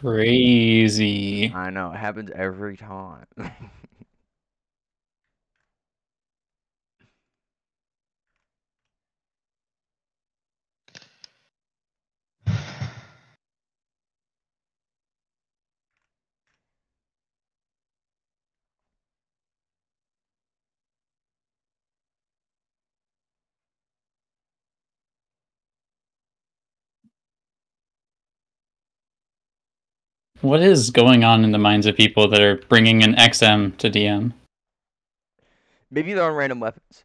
Crazy. I know it happens every time. What is going on in the minds of people that are bringing an XM to DM? Maybe they're on random weapons.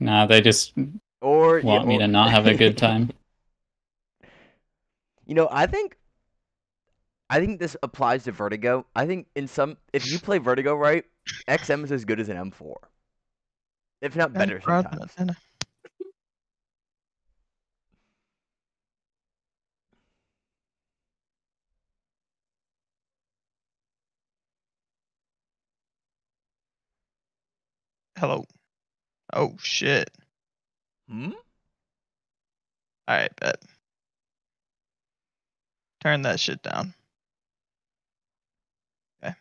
Nah, they just Or yeah, want me to not have a good time. You know, I think I think this applies to Vertigo. I think in some if you play Vertigo right, XM is as good as an M4. If not better sometimes. Hello. Oh shit. Hmm? Alright, bet. Turn that shit down. Okay.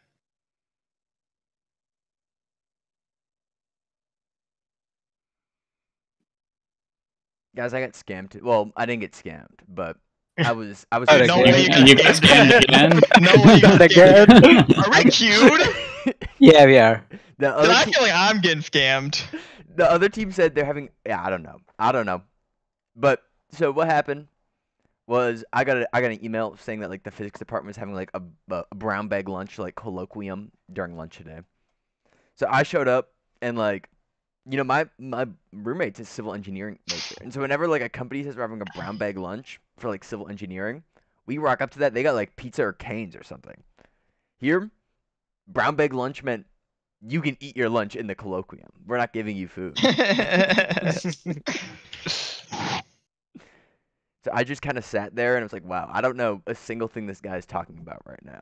Guys, I got scammed. Well, I didn't get scammed, but I was I was Dude, Alright, no way you And you got got scammed again? No way you got Again? scammed. Are we queued? Yeah, we are. The other I te- feel like I'm getting scammed. the other team said they're having yeah i don't know. I don't know. But so what happened was i got a, i got an email saying that like the physics department was having like a, a a brown bag lunch like colloquium during lunch today. So i showed up and like you know my my roommate's a civil engineering major. And so whenever like a company says we're having a brown bag lunch for like civil engineering we rock up to that. They got like pizza or Cane's or something. Here brown bag lunch meant you can eat your lunch in the colloquium we're not giving you food So I just kind of sat there and I was like, wow, I don't know a single thing this guy's talking about right now.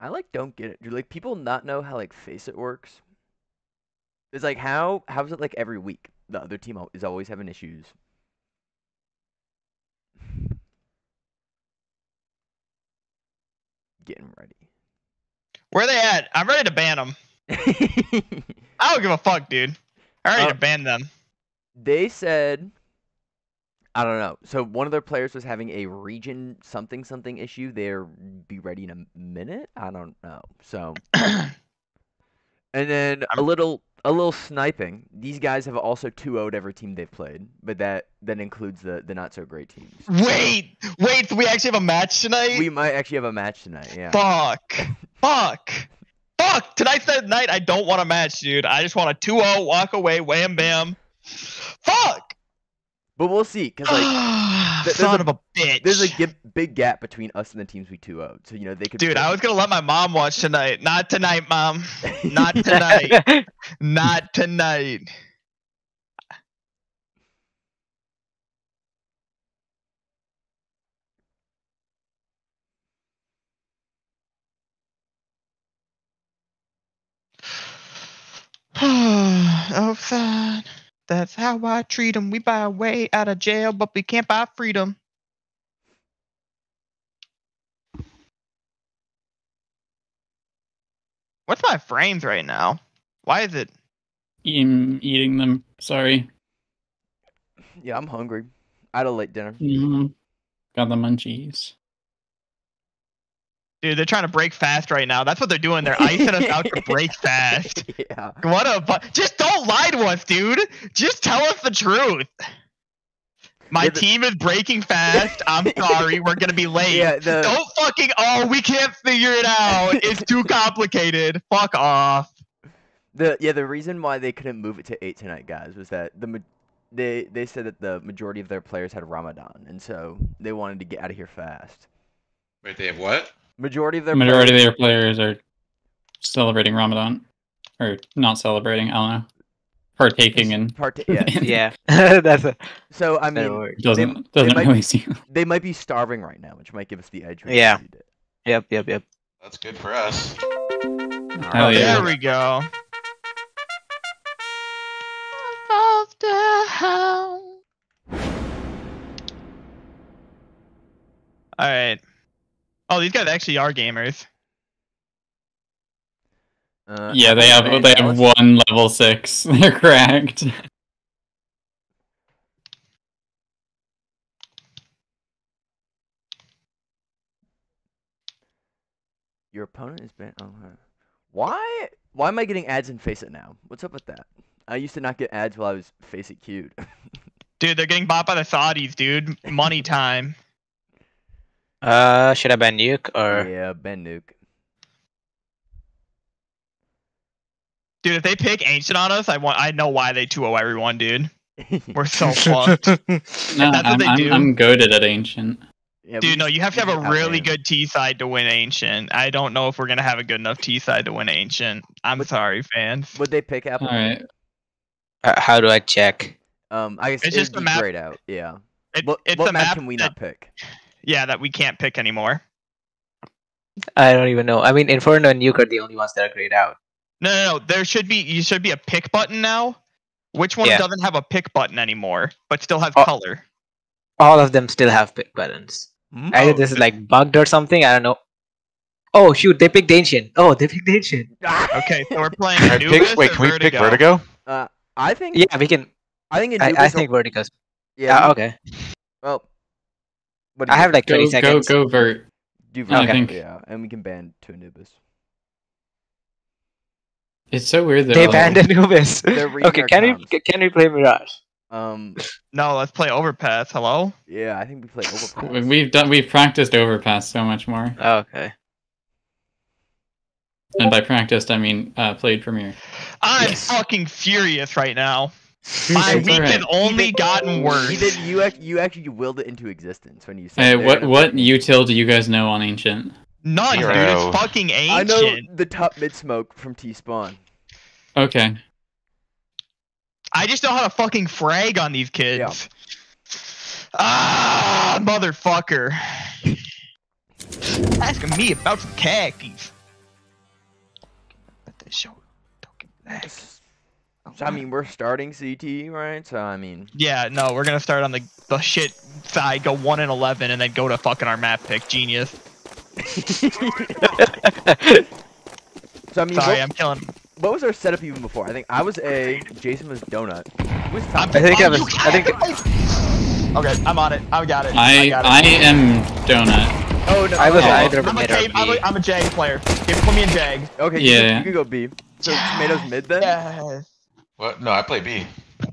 I like don't get it. Do like people not know how like FACEIT works? It's like how how is it like every week the other team is always having issues. Getting ready. Where are they at? I'm ready to ban them. I don't give a fuck, dude. I'm ready to um, ban them. they said I don't know. So one of their players was having a region something something issue. They're be ready in a minute. I don't know. So and then a little a little sniping. These guys have also 2-0'd every team they've played, but that that includes the the not so great teams. Wait, wait. We actually have a match tonight. We might actually have a match tonight. Yeah. Fuck. Fuck. Fuck. Tonight's the night I don't want a match, dude. I just want a 2-0, walk away, wham bam. Fuck. But we'll see cuz like th- there's Son a- of a bitch. there's a big gap between us and the teams we 2-0'd. So you know they could Dude, play- I was gonna let my mom watch tonight. Not tonight, mom. Not tonight. Not tonight. oh, fine. That's how I treat 'em. We buy a way out of jail, but we can't buy freedom. What's my frames right now? Why is it? I'm eating them. Sorry. Yeah, I'm hungry. I had a late dinner. Mhm. Got the munchies. Dude, they're trying to break fast right now. That's what they're doing. They're icing us out to break fast. yeah. What a bu- just don't lie to us, dude. Just tell us the truth. My Yeah, the- team is breaking fast. I'm sorry. We're gonna be late. Yeah, the Don't fucking. Oh, we can't figure it out. It's too complicated. Fuck off. the yeah the reason why they couldn't move it to eight tonight, guys, was that the ma- they they said that the majority of their players had Ramadan, and so they wanted to get out of here fast. Wait, they have what? Majority of their The majority of players, their players are celebrating Ramadan, or not celebrating. I don't know, partaking in. part yeah. Yeah, that's a So I mean. Doesn't doesn't might- really seem. they might be starving right now, which might give us the edge. Yeah. we need it. Yep, yep, yep. That's good for us. Hell Oh, yeah. There we go. All right. Oh, these guys actually are gamers. Uh, Yeah, they have Van they have one level six. They're cracked. Your opponent is banned. Oh, huh. why? Why am I getting ads in FACEIT now? What's up with that? I used to not get ads while I was FACEIT cute. Dude, they're getting bought by the Saudis, dude. Money time. Uh, should I ban nuke or? yeah, Ben Nuke. Dude, if they pick Ancient on us, I want I know why they 2-0 everyone, dude. We're so fucked. No, that's what I'm, they I'm, do. I'm goaded at ancient. Yeah, we Dude, no, you have to have a really outran. good T side to win Ancient. I don't know if we're gonna have a good enough T side to win Ancient. I'm What- sorry, fans. Would they pick Apple? All right. Uh, how do I check? Um, I guess It's just a map- out. Yeah. It- what it's what a map, map can we that- not pick? Yeah, that we can't pick anymore. I don't even know. I mean, Inferno and nuke are the only ones that are grayed out. No, no, no. There should be you should be a pick button now. Which one Yeah. doesn't have a pick button anymore, but still has Oh. color? All of them still have pick buttons. Hmm? Either Oh, this is like bugged or something. I don't know. Oh shoot! They picked ancient. Oh, they picked ancient. Okay, so we're playing Alright, Anubis pick, wait, or can we Vertigo? pick Vertigo? Uh, I think. Yeah, we can. I think. I, Anubis I will- think Vertigo's. Yeah. Yeah. we- okay. Well. What do I have like Go 20 go seconds. go vert. do I Vertigo, think- Yeah, and we can ban to Anubis. It's so weird that They all- banned Anubis. They're okay, our can we can we play Mirage? Um. No, let's play Overpass. Hello. Yeah, I think we play Overpass. We- We've done we've practiced overpass so much more, Oh, okay. and by practiced I mean uh, played Premier. I'm Yes. fucking furious right now. My week alright. has only Even- gotten worse. Even you, act- you actually willed it into existence when you said. Hey, what what pick- util do you guys know on ancient? None, dude. It's fucking ancient. I know the top mid smoke from T Spawn. Okay, I just know how to fucking frag on these kids. Ah, motherfucker. Asking me about some khakis. Let this show. Don't get that. So I mean, we're starting CT, right? So I mean, Yeah, no, we're gonna start on the the shit side, go one and eleven, and then go to fucking our map pick. Genius. so I mean, Sorry, what, I'm killing. what was our setup even before? I think I was A, Jason was donut. Who was top? I think I was. I think. Okay, I'm on it. I got it. I got it. I am donut. oh no, I was oh, either I'm a, mid or K- I'm, a, B. I'm a Jag player. Give put me in Jag. Okay, Yeah, could, yeah. you can go B. So tomatoes mid then. Yes. What? No, I play B.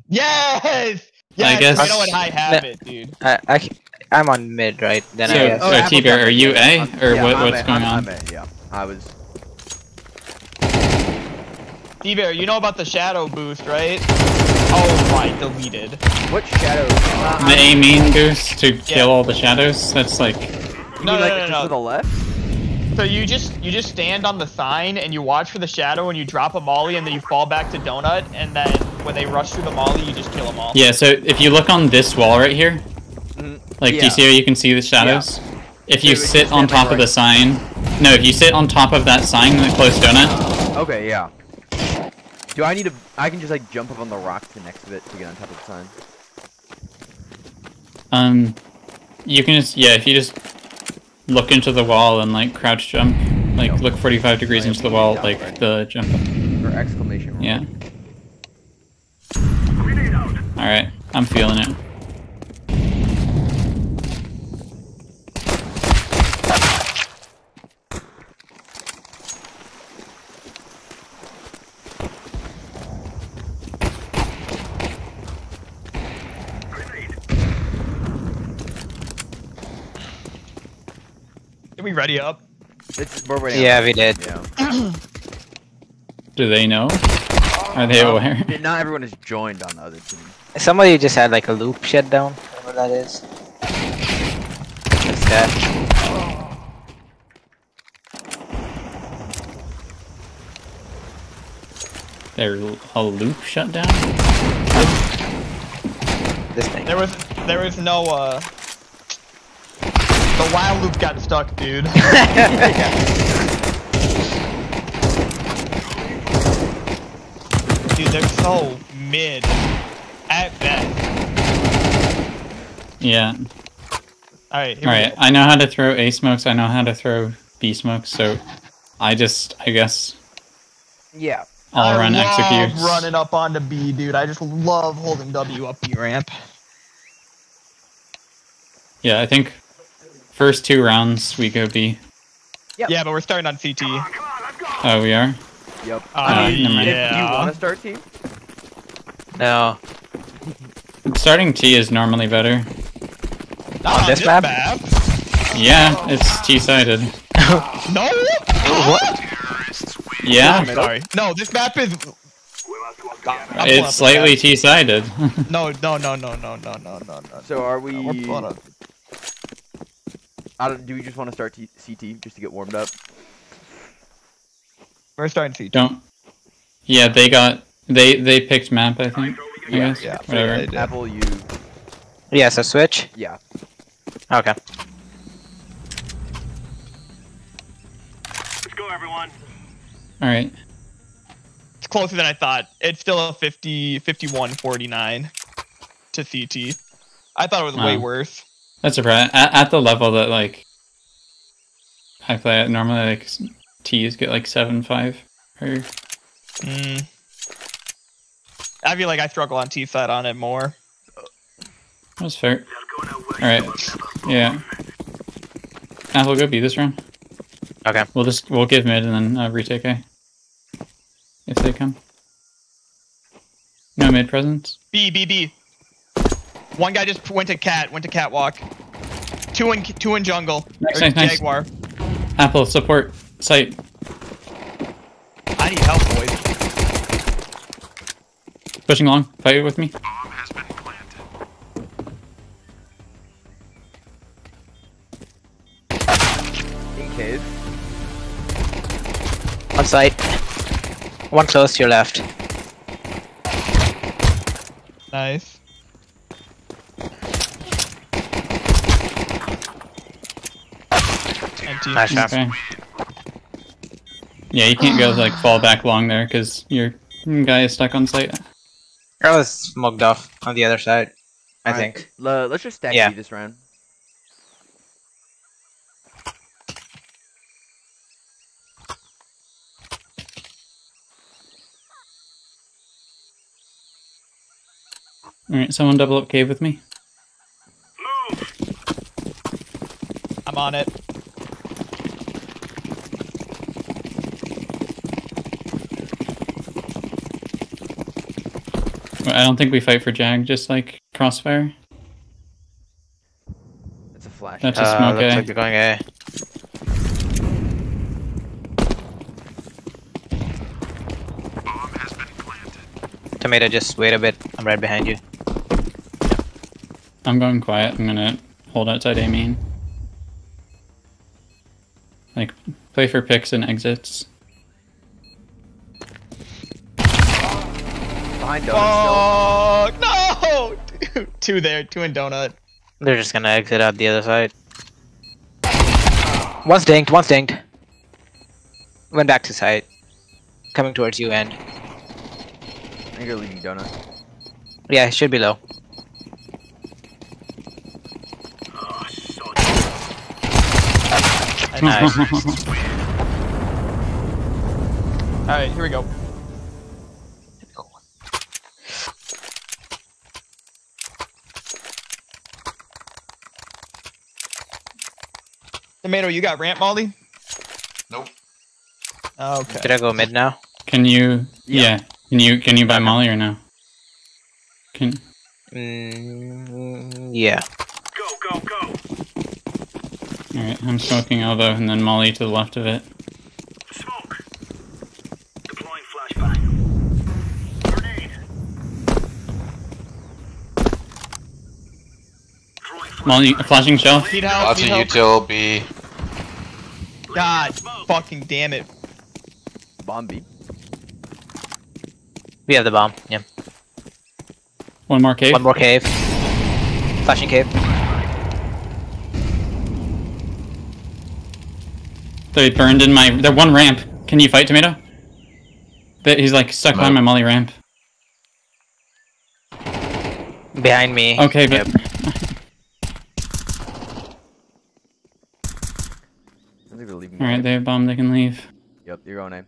Yes. Yes. guess- You know what? I have it, dude. I, I I'm on mid, right? Then So, I guess. Oh, so T-Bear, Cup, are you yeah, A I'm- or yeah, what? I'm What's A, going I'm, on? I'm A, yeah, I was. T-Bear, you know about the shadow boost, right? Oh my, deleted. What shadows? Uh, The I'm- A main boost to kill all the shadows. That's like you No, mean no, like no, just no. to the left? So you just you just stand on the sign and you watch for the shadow and you drop a molly and then you fall back to donut and then when they rush through the molly you just kill them all. yeah. So if you look on this wall right here, Mhm. like do you see how you can see the shadows? If you So sit on stand, like, top of the sign, no, if you sit on top of that sign in the close donut, Okay, yeah. Do I need to? I can just like jump up on the rock to next to it to get on top of the sign. um, you can just yeah, if you just look into the wall and like crouch jump, like look 45 degrees into the wall, like already. the jump. Or exclamation mark. Yeah. All right, I'm feeling it. Ready up? It's, we're waiting. Yeah, we did. Yeah. Do they know? Are they Um, aware? Not everyone is joined on the other team. Somebody just had like a loop shut down. Whatever that is. What's that? Their a loop shut down? This thing. There was there was no uh the wild loop got stuck, dude. dude, they're so mid at best. Yeah. Alright, Alright. I know how to throw A smokes, I know how to throw B smokes, so I just, I guess, Yeah. I'll I run love executes. running up onto B, dude. I just love holding W up B ramp. Yeah, I think first two rounds we go B. Yep. Yeah, but we're starting on CT. Oh, we are? Yep. Uh, I mean, never mind. if you want to start team, No. Starting T is normally better. Not On this map? Yeah, it's T-sided. No. What? Yeah, Sorry. No, this map is. I'm it's slightly. T-sided. No, no, no, no, no, no, no, no, no. so are we? We're pulling up. I don't, do we just want to start T- CT just to get warmed up? We're starting CT. Don't. Yeah, they got, they, they picked map, I think. I Yeah, guess. yeah, Whatever. they did. Apple, you. Yeah, so switch. Yeah. Okay. Let's go, everyone. Alright. It's closer than I thought. It's still a 50, 51, 49 to CT. I thought it was way worse. That's a at, at the level that like I play at normally like s- T's get like seven five or Mm. I feel like I struggle on T side on it more. that's fair. Alright. Yeah. Apple go B this round. Okay. We'll just we'll give mid and then uh, retake A. If they come. No mid presence. B, B, B. One guy just went to cat, went to catwalk. Two in, two in jungle. Nice, or nice, nice. Jaguar. Apple support site. I need help, boys. Pushing along. Fight with me. In cave. One side. One close to your left. Nice. Empty. Nice shot. Okay. Yeah, you can't go like fall back long there because your guy is stuck on site. I was smoked off on the other side. I Alright, think. le- let's just stack Yeah. B this round. Alright, someone double up cave with me. I'm on it. I don't think we fight for Jag, just like crossfire. It's a flash. That's a Uh, smoke looks A. like they're going A. Tomato, just wait a bit. I'm right behind you. I'm going quiet. I'm gonna hold outside A main. Like, play for picks and exits. Behind donut still. Fuck! No! Dude, two there, two in donut. They're just gonna exit out the other side. One's dinked, one's dinked. Went back to site. Coming towards you and I think you're leaving donut. yeah, it should be low. Nice. Alright, here we go. Tomato, you got ramp molly? Nope. Okay. Should I go mid now? Can you? Yeah. Yeah. Can you? Can you buy Molly or no? Can. Mm, yeah. Go go go. Alright, I'm smoking elbow and then Molly to the left of it. Smoke. Deploying flashbang. Grenade. Throwing flash- Molly, flashing shelf. Need help, Lots need of help. util B. God fucking damn it. Bomb B. We have the bomb. Yeah. One more cave. One more cave. Flashing cave. They burned in my. They're one ramp. Can you fight Tomato? That he's like stuck behind my Molly ramp. Behind me. Okay, but Yep. I think they're leaving. All right, they have bomb. They can leave. Yep, you're on A.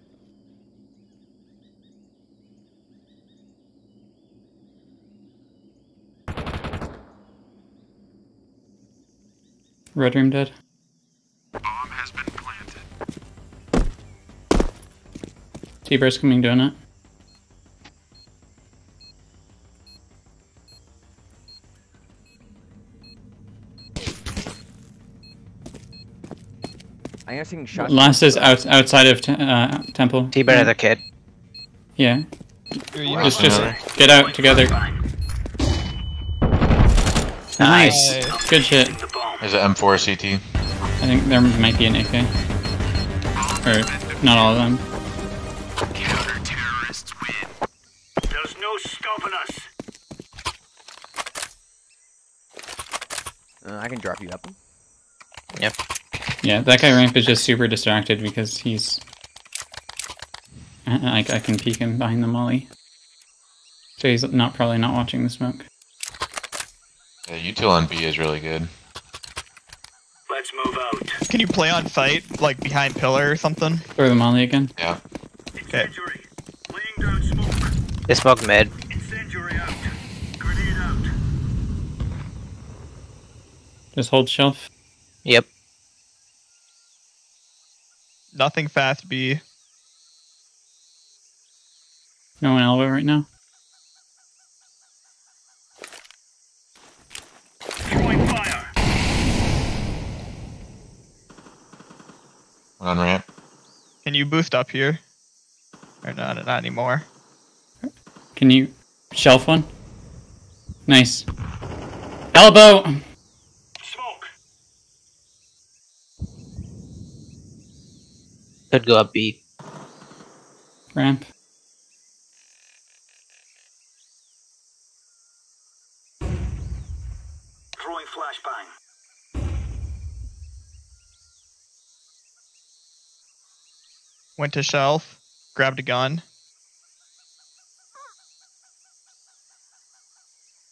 Red room dead. Bomb has been planted. T-Bear's coming doing it. I'm guessing taking shots. Last is out outside of te- uh, temple. T-Bear the kid. Yeah, Here, you just just get out together. Nice. Nice. Good shit. The bomb. There's an M4 CT. I think there might be an AK. Or not all of them. Counter terrorists win. There's no stopping us. Uh, I can drop you up. Yeah, that guy ramp is just super distracted because he's. I, I I can peek him behind the molly. So he's not probably not watching the smoke. Yeah, util on B is really good. Let's move out. Can you play on fight, like behind pillar or something? Throw the molly again. Yeah. Okay. Laying down smoke. They smoke mid. Incendiary out. Grenade out. Just hold shelf. Yep. Nothing fast B. No one elbow right now. Throwing fire. One on ramp. Can you boost up here? Or not, not anymore. Can you shelf one? Nice. Elbow. Smoke. Could go up B. Ramp. Throwing flashbang. Went to shelf. Grabbed a gun.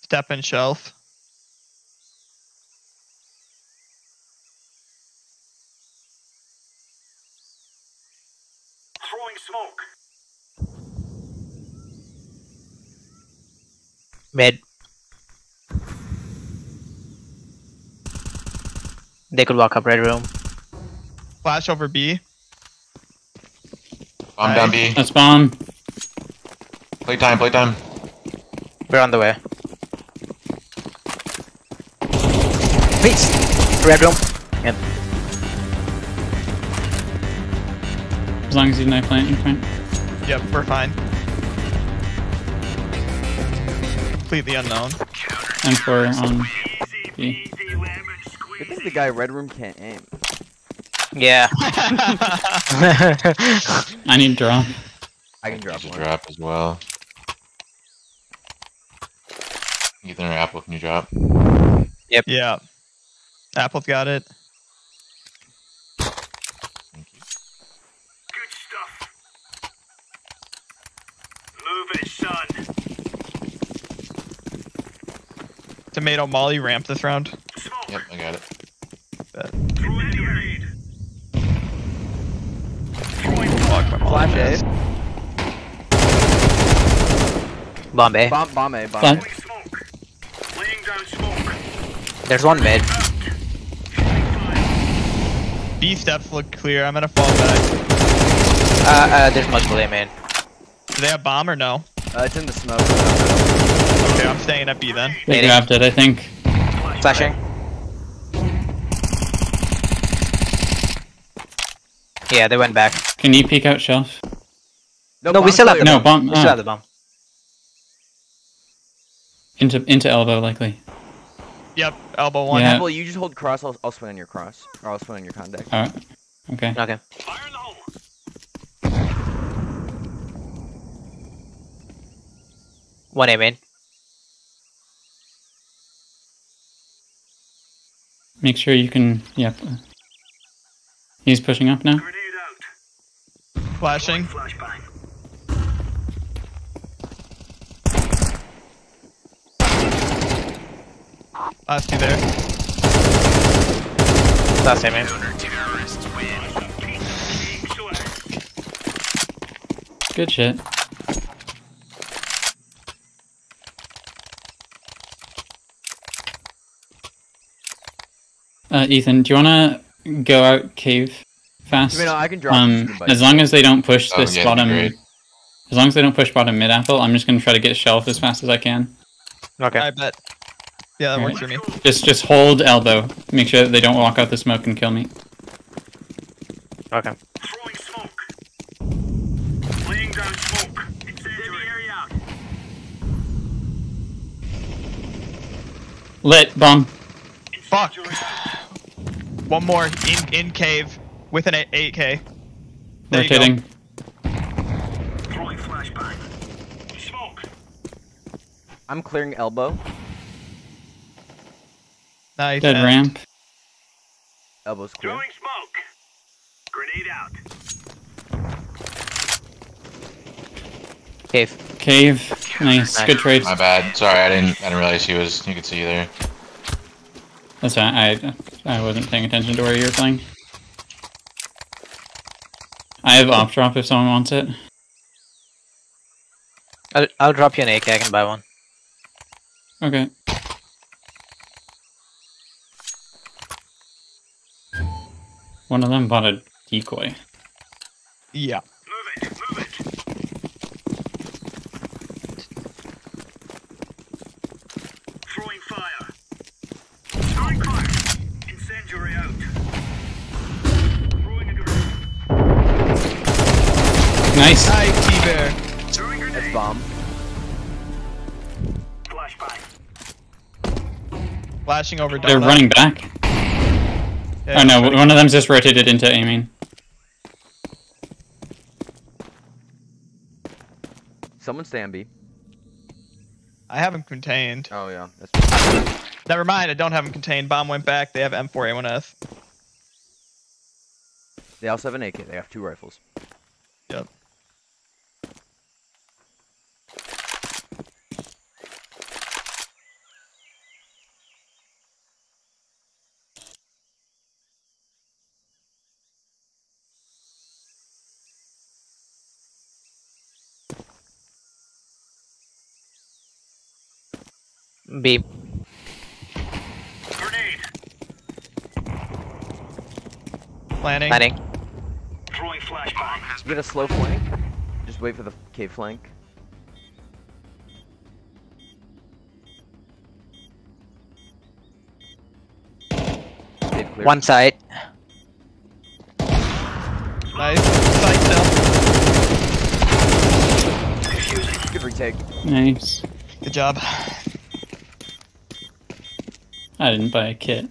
Step in shelf. Throwing smoke. Mid. They could walk up red room. Flash over B. Bomb down B. That's bomb. Playtime, playtime. We're on the way. Please. Red room. Yep. As long as you knife plant, you're fine. Yep, we're fine. Completely unknown. And for on Easy B. peasy lemon I squeezy. think the guy red room can't aim. Yeah. I need drop. I can drop There's one. drop as well. Ethan or Apple, can you drop? Yep. Yeah. Apple's got it. Thank you. Good stuff. Move it, son. Tomato Molly ramp this round. Yep, I got it. Throwing grenade. Throwing Fuck, my Molly Flash missed. A. Bombay. Bomb, bomb A, bomb Flash. A. Throwing smoke. Laying down smoke. There's one mid. Out. Throwing fire. B steps look clear. I'm gonna fall back. Uh, uh, there's multiple A main. Do they have bomb or no? Uh, it's in the smoke. Okay, I'm staying at B then. They Maybe. grabbed it, I think. Flashing. Yeah, they went back. Can you peek out shelf? No, no we still have the No, bomb. bomb- We still ah. have the bomb. Into into elbow likely. Yep, elbow one. Yeah. Well, you just hold cross. I'll, I'll swing on your cross, or I'll swing on your contact. Alright. Okay. Okay. Fire in the hole. One A main. Make sure you can. Yep. He's pushing up now. Grenade out. Flashing. Last two there. Last A main. Good shit. Uh, Ethan, do you want to go out cave fast? I mean, I can drop. Um, as long as they don't push Oh, this yeah, bottom, great. as long as they don't push bottom mid apple, I'm just gonna try to get shelf as fast as I can. Okay. I bet. Yeah, that works for me. Just, just hold elbow. Make sure that they don't walk out the smoke and kill me. Okay. Throwing smoke. Laying down smoke. Incendiary out. Lit bomb. Fuck. Incendiary out. One more in in cave with an AK. There you go. Rotating. Throwing flashbang. Smoke. I'm clearing elbow. Nice. Dead and- ramp. Elbow's clear. smoke. Grenade out. Cave. Cave. Nice. Good trade. My bad. Sorry, I didn't. I didn't realize he was. You could see you there. That's right. I I wasn't paying attention to where you were playing. I have op drop if someone wants it. I'll, I'll drop you an AK. I can buy one. Okay. One of them bought a decoy. Yeah. Move it. Move it. Throwing fire. Throwing fire. Incendiary out. Throwing a grenade. Nice. Nice, T-Bear. Throwing That's grenade. bomb. Flashbang. Flashing over They're donut. running back. Yeah, Oh no, ready. one of them's just rotated into aiming. Someone stand B. I have him contained. Oh yeah, that's. Never mind, I don't have him contained. Bomb went back. They have M4A1-S. They also have an AK. They have two rifles. Yep. B. Grenade. Planning. Planning. Throwing flashbang. You get a slow flank. Just wait for the cave flank. One side. Nice. Sight still. Good retake. Nice. Good job. I didn't buy a kit.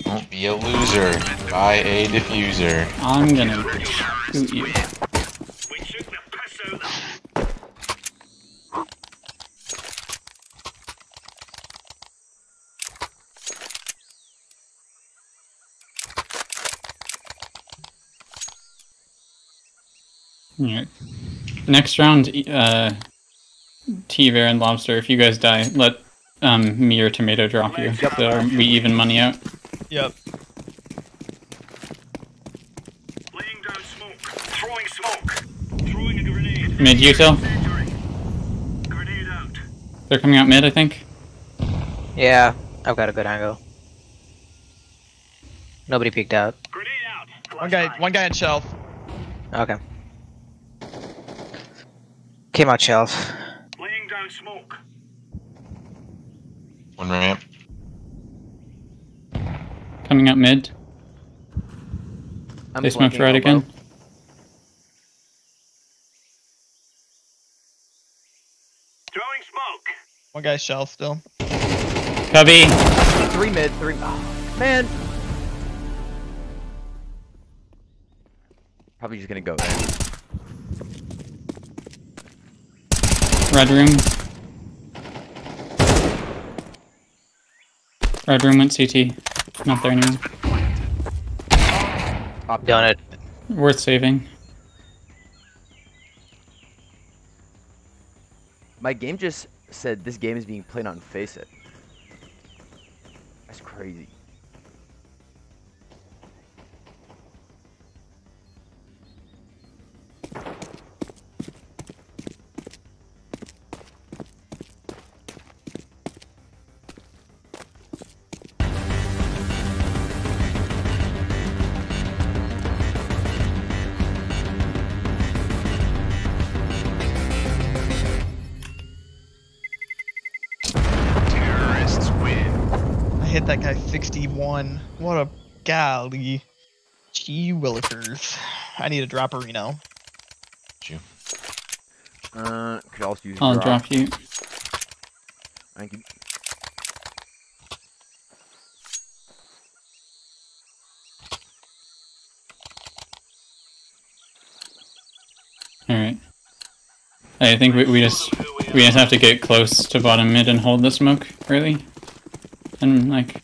Don't be a loser. Buy a diffuser. I'm gonna shoot you. We shoot the piss out of them. Alright. Next round, uh, T-Bear and Lobster, if you guys die, let um, me or Tomato drop you. Yep. So we even money out. Yep. Laying down smoke. Throwing smoke. Throwing a grenade. Mid util. Incendiary. Grenade out. They're coming out mid, I think. Yeah, I've got a good angle. Nobody peeked out. Grenade out. One guy. One guy on shelf. Okay. Came out shelf. Laying down smoke. One ramp. Coming up mid. I'm They smoked flanking right elbow. again. Throwing smoke. One guy's shell still. Cubby! Three mid, three. Oh, man. Probably just gonna go there. Red room. Red room went CT. Not there anymore. Up Done it. Worth saving. My game just said this game is being played on FACEIT. That's crazy. 61. What a golly. Gee willikers. I need a drop a Reno. Uh, could also use I'll drop. drop you. Thank you. Alright. I think we, we just we just have to get close to bottom mid and hold the smoke, really. And like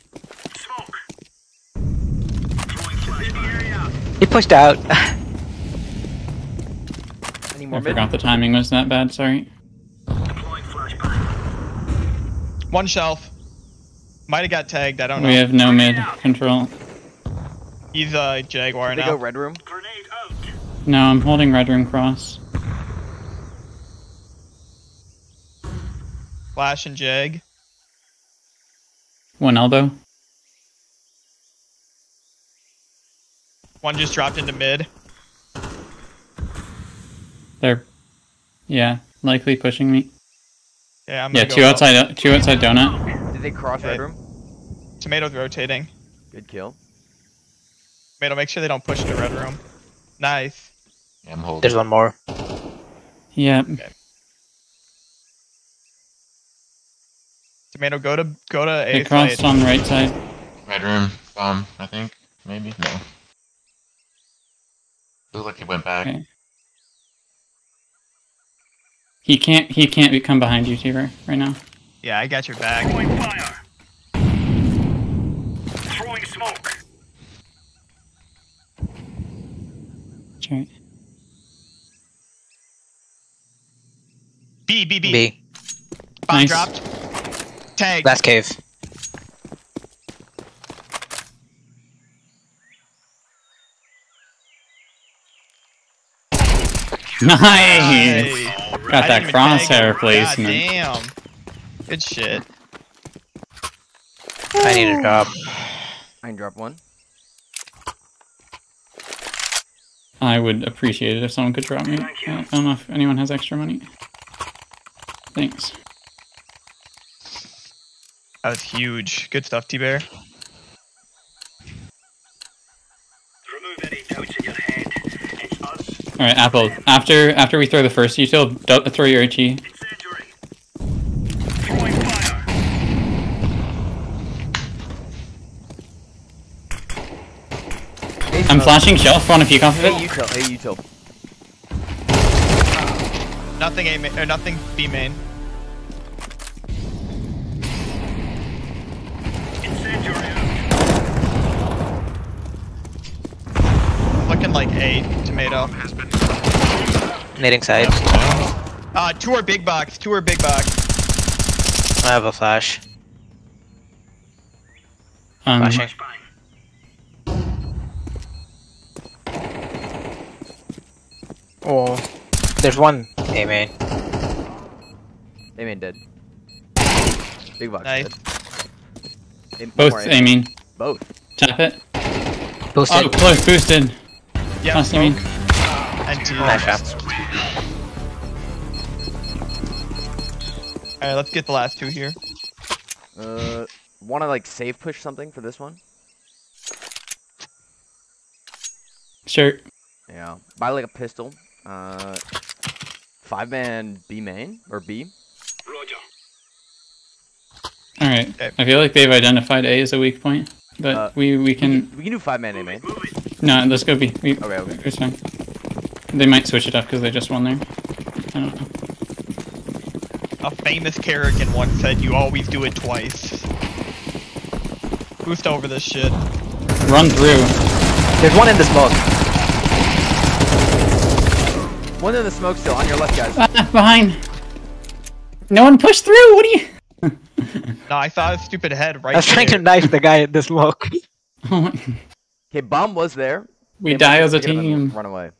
flashbang. He pushed out. Any I mid? forgot the timing was that bad, sorry. One shelf. Might have got tagged, I don't know. We have no mid control. He's a Jaguar Did they now. go red room? Grenade out. No, I'm holding red room cross. Flash and Jag. One elbow. One just dropped into mid. They're yeah, likely pushing me. Yeah, I'm Yeah, gonna two go up. outside two outside donut. Did they cross red room? Tomato's rotating. Good kill. Tomato, make sure they don't push the red room. Nice. Yeah, I'm holding. There's one more. Yeah. Tomato, go to go to They A crossed side. on right side. Red room, bomb, I think. Maybe? No. Looked like he went back. Okay. He can't he can't be, come behind you, T-Bear, right now. Yeah, I got your back. Throwing fire. Throwing smoke. That's right. B, B, B. B. Bomb Nice. dropped. Tag. Last cave. Nice! Nice. Got that didn't crosshair him. placement. God damn. Good shit. I need a drop. I can drop one. I would appreciate it if someone could drop me. Thank you. I don't know if anyone has extra money. Thanks. That was huge. Good stuff, T Bear. Remove any doubts in your head. It's us. Alright, Apple. After after we throw the first util, do- throw your HE. Incendiary. Throwing fire. Hey, I'm smoke. flashing shelf, wanna peek off of Hey, it? util. Hey, util. Nothing A main, or nothing B main. Looking like A tomato. Nading side. Uh, two are big box. Two are big box. I have a flash. Um, Flashing. Oh. There's one. Hey man. They main dead. Big box Nice. dead. Both more, aiming. Both. Tap it. Boosted. Oh, close, boosted. Yeah, Last aiming. and two. Nice shot. Alright, let's get the last two here. Uh, want to like save push something for this one? Sure. Yeah. Buy like a pistol. Uh, five man B main or B. Roger. All right. Okay. I feel like they've identified A as a weak point, but Uh, we we can We can do five man A main. Move it. no. Let's go B. We, Okay, okay. It's fine. They might switch it up because they just won there. I don't know. A famous Kerrigan once said, "You always do it twice." Boost over this shit. Run through. There's one in the smoke. One in the smoke still on your left, guys. Ah, behind. No one pushed through. What are you? No, I saw his stupid head right I was trying to knife the guy in the smoke. Okay, bomb was there. we They die as a have given them team. Run away.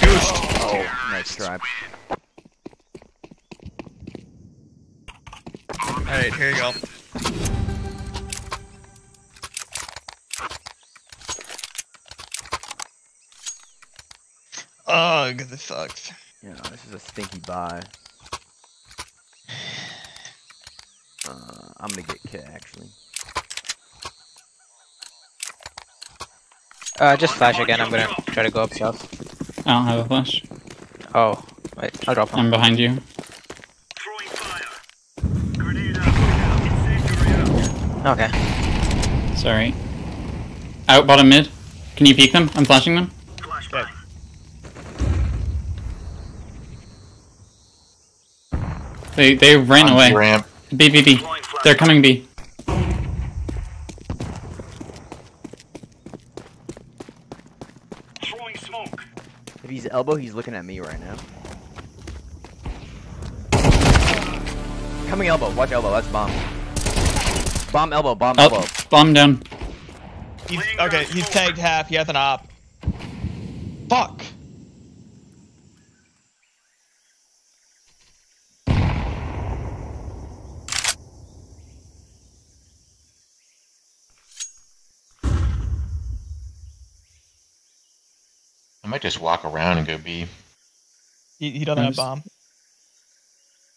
Goosed. Oh, nice try. Alright, here you go. Ugh, this sucks. Yeah, this is a stinky buy. Uh, I'm gonna get kit actually. Uh, just flash again. I'm gonna try to go up south. I don't have a flash. Oh, wait. I'll drop I'm behind you. Throwing fire. Grenade out. Incendiary out. Okay. Sorry. Out bottom mid. Can you peek them? I'm flashing them. Flashbang. They they ran On away. Ramp. B B B. They're coming B. Throwing smoke. If he's elbow, he's looking at me right now. Coming elbow. Watch elbow. That's bomb. Bomb elbow. Bomb oh, elbow. Oh, bomb down. He's, okay, he's tagged half. He has an op. Fuck. Might just walk around and go B. He, he doesn't have Nice. bomb.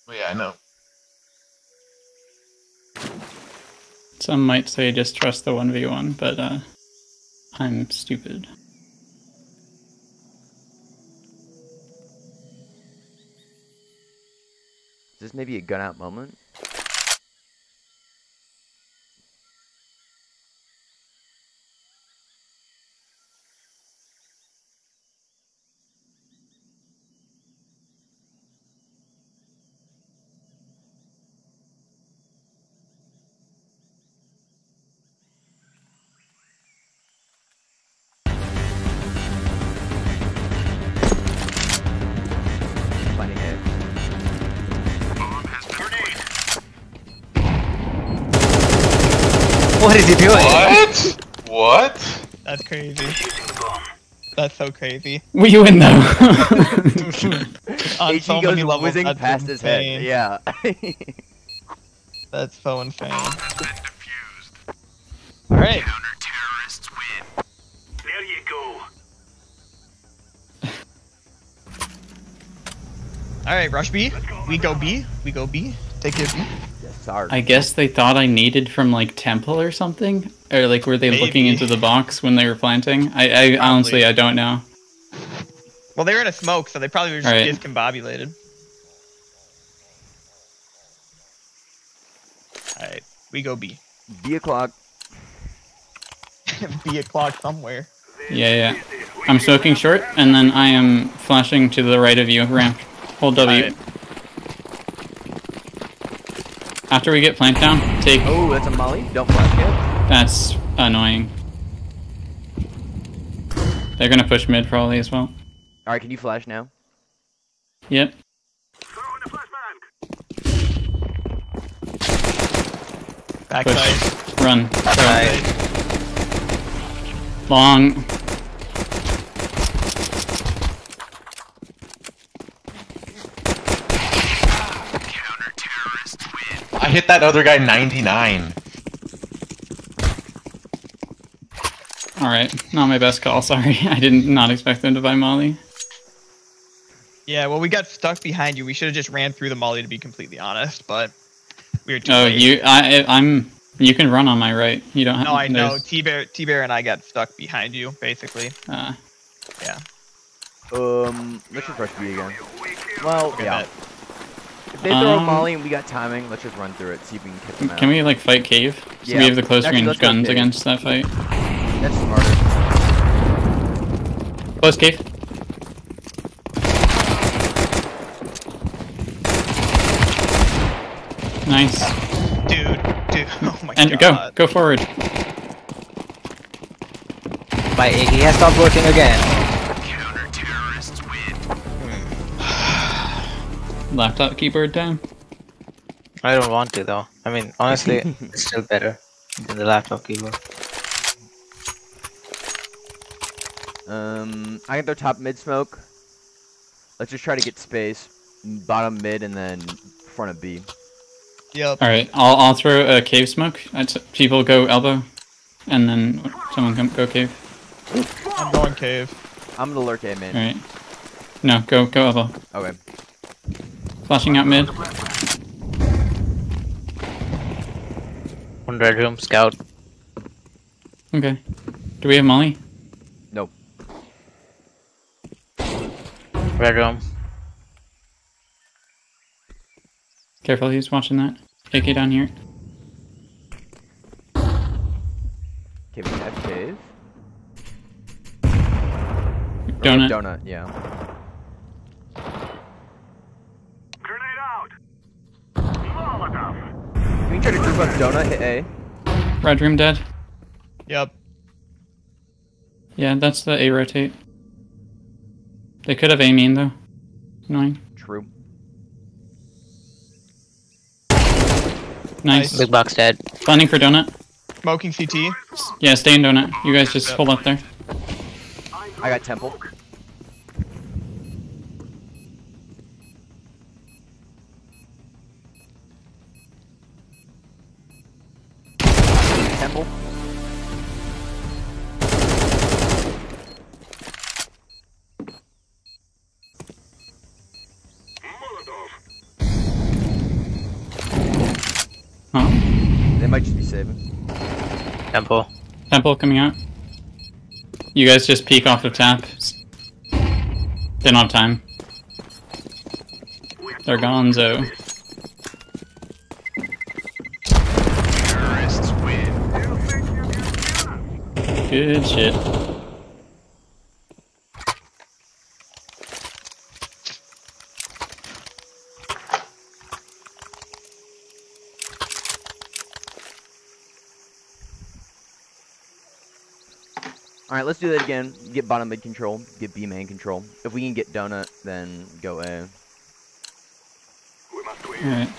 Well, yeah, I know. Some might say just trust the one v one, but uh, I'm stupid. Is this maybe a gun out moment? Crazy. Defusing the bomb. That's so crazy. We win though. On HE so goes many levels, whizzing that's past his head. Yeah. That's so insane. Alright. Counter-terrorists win. There you go. Alright, rush B. We go B. We go B. Take it B. yes, sorry. I guess they thought I needed from like temple or something, or like were they looking into the box when they were planting? I, I honestly I don't know. Well, they were in a smoke, so they probably were just Alright. discombobulated. Alright, we go B. B o'clock. B o'clock somewhere. Yeah, yeah. I'm smoking short, and then I am flashing to the right of you, ramp. Hold W. Alright. After we get plant down, take. Oh, that's a molly. Don't flash it. That's annoying. They're gonna push mid probably as well. All right, can you flash now? Yep. Throwing a flashbang. Backside. Push. Run. Throw. Right. Long. Counter-terrorists win. I hit that other guy 99. All right. Not my best call. Sorry. I didn't not expect them to buy Molly. Yeah, well, we got stuck behind you. We should have just ran through the molly to be completely honest, but we were too Oh, late. you. I. I'm. You can run on my right. You don't have. No, I know. T Bear, T Bear, and I got stuck behind you, basically. Uh, Yeah. Um, let's refresh rush B again. Well, yeah. bet. If they throw a Um, molly and we got timing, let's just run through it, see if we can kick them out. can we like fight cave? So Yeah. we have the close-range let's guns against that fight. That's smarter. Close cave. Nice. Dude, dude. Oh my And go, god. go forward. My Iggy has stopped working again. Laptop keyboard down. I don't want to though. I mean, honestly, it's still better than the laptop keyboard. Um, I can throw top mid smoke. Let's just try to get space. Bottom mid and then front of B. Yep. All right, I'll I'll throw a cave smoke. I'd people go elbow, and then someone come go cave. I'm going cave. I'm gonna lurk A All mid. right. No, go go elbow. Okay. Flashing out mid. One red room, scout. Okay. Do we have Molly? Nope. Red room. Careful, he's watching that. AK down here. Cave F cave. Donut. Donut, yeah. Grenade out. Molotov. Can we try to group up donut, hit A? Red room dead. Yep. Yeah, that's the A rotate. They could have A main though. Annoying. True. Nice. Big box dead. Planning for donut. Smoking CT. Yeah, stay in donut. You guys just hold up there. I got temple. Temple. Huh? They might just be saving. Temple. Temple coming out. You guys just peek off the tap. S- They don't have time. They're gonzo. Good shit. Alright, let's do that again. Get bottom mid control, get B main control. If we can get donut, then go A. We must win. Alright.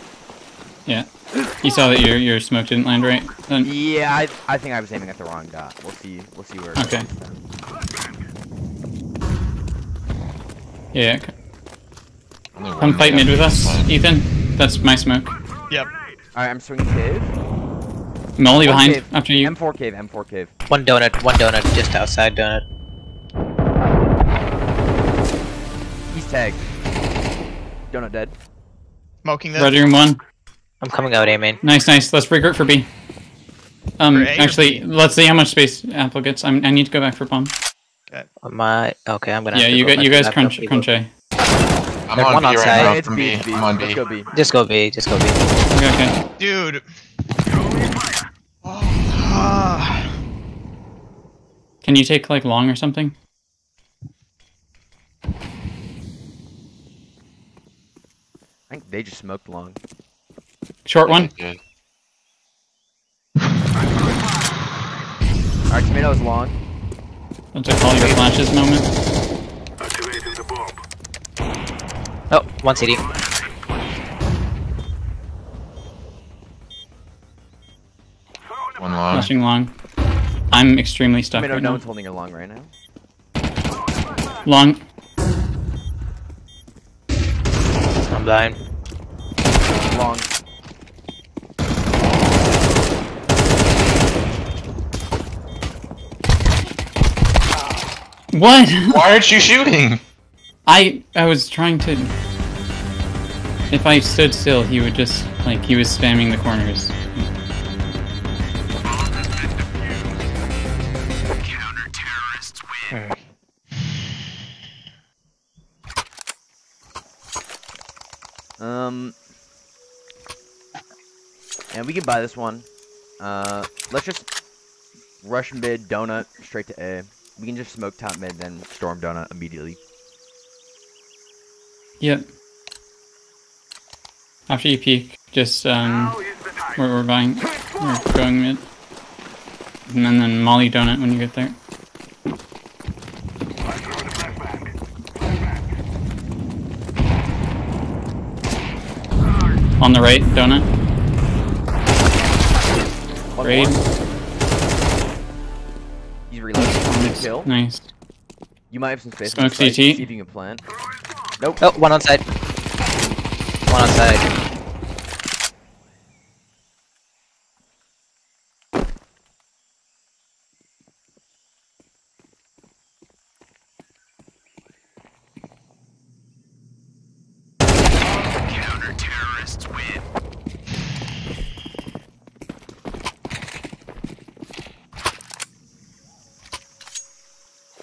Yeah. You saw that your your smoke didn't land right? Then Yeah, I, I think I was aiming at the wrong dot. We'll see. We'll see where. It Okay. goes yeah. c- Come fight guy mid with us, fine. Ethan. That's my smoke. Yep. Alright, I'm swinging cave. Molly One behind cave. after you. M4 cave. M4 cave. One donut, one donut, just outside donut. He's tagged. Donut dead. Smoking this. Red room one. I'm coming out, A main. Nice, nice. Let's regroup for B. Um, For actually, let's see how much space Apple gets. I'm, I need to go back for bomb. My okay, I'm gonna. Yeah, have to you go got you guys crunch laptop crunch. A. I'm There's on one B right outside. now Hey, it's from B. B. It's B. I'm on B. go B. Just go B, just go B. Okay, okay. Dude. Ah. Can you take like long or something? I think they just smoked long. Short one. Good. Alright, tomatoes long. Don't take all your flashes moment. Activating the bomb. Oh, one CT. One long. Flashing long. I'm extremely stuck Tomato, right no now. one's holding your long right now. Long. I'm dying. Long. What? Why aren't you shooting? I I was trying to. If I stood still, he would just like he was spamming the corners. Um, and we can buy this one. Uh, let's just Russian bid donut straight to A. We can just smoke top mid, then storm donut immediately. Yep. After you peek, just um, Now is the time. we're, we're buying, we're going mid, and then, then Molly donut when you get there. I throw the flashbang. On the right, donut. One Raid. Nice. Kill. Nice. You might have some space. Smoke on CT. See if you can plant. Nope. Oh, one on side. One on side.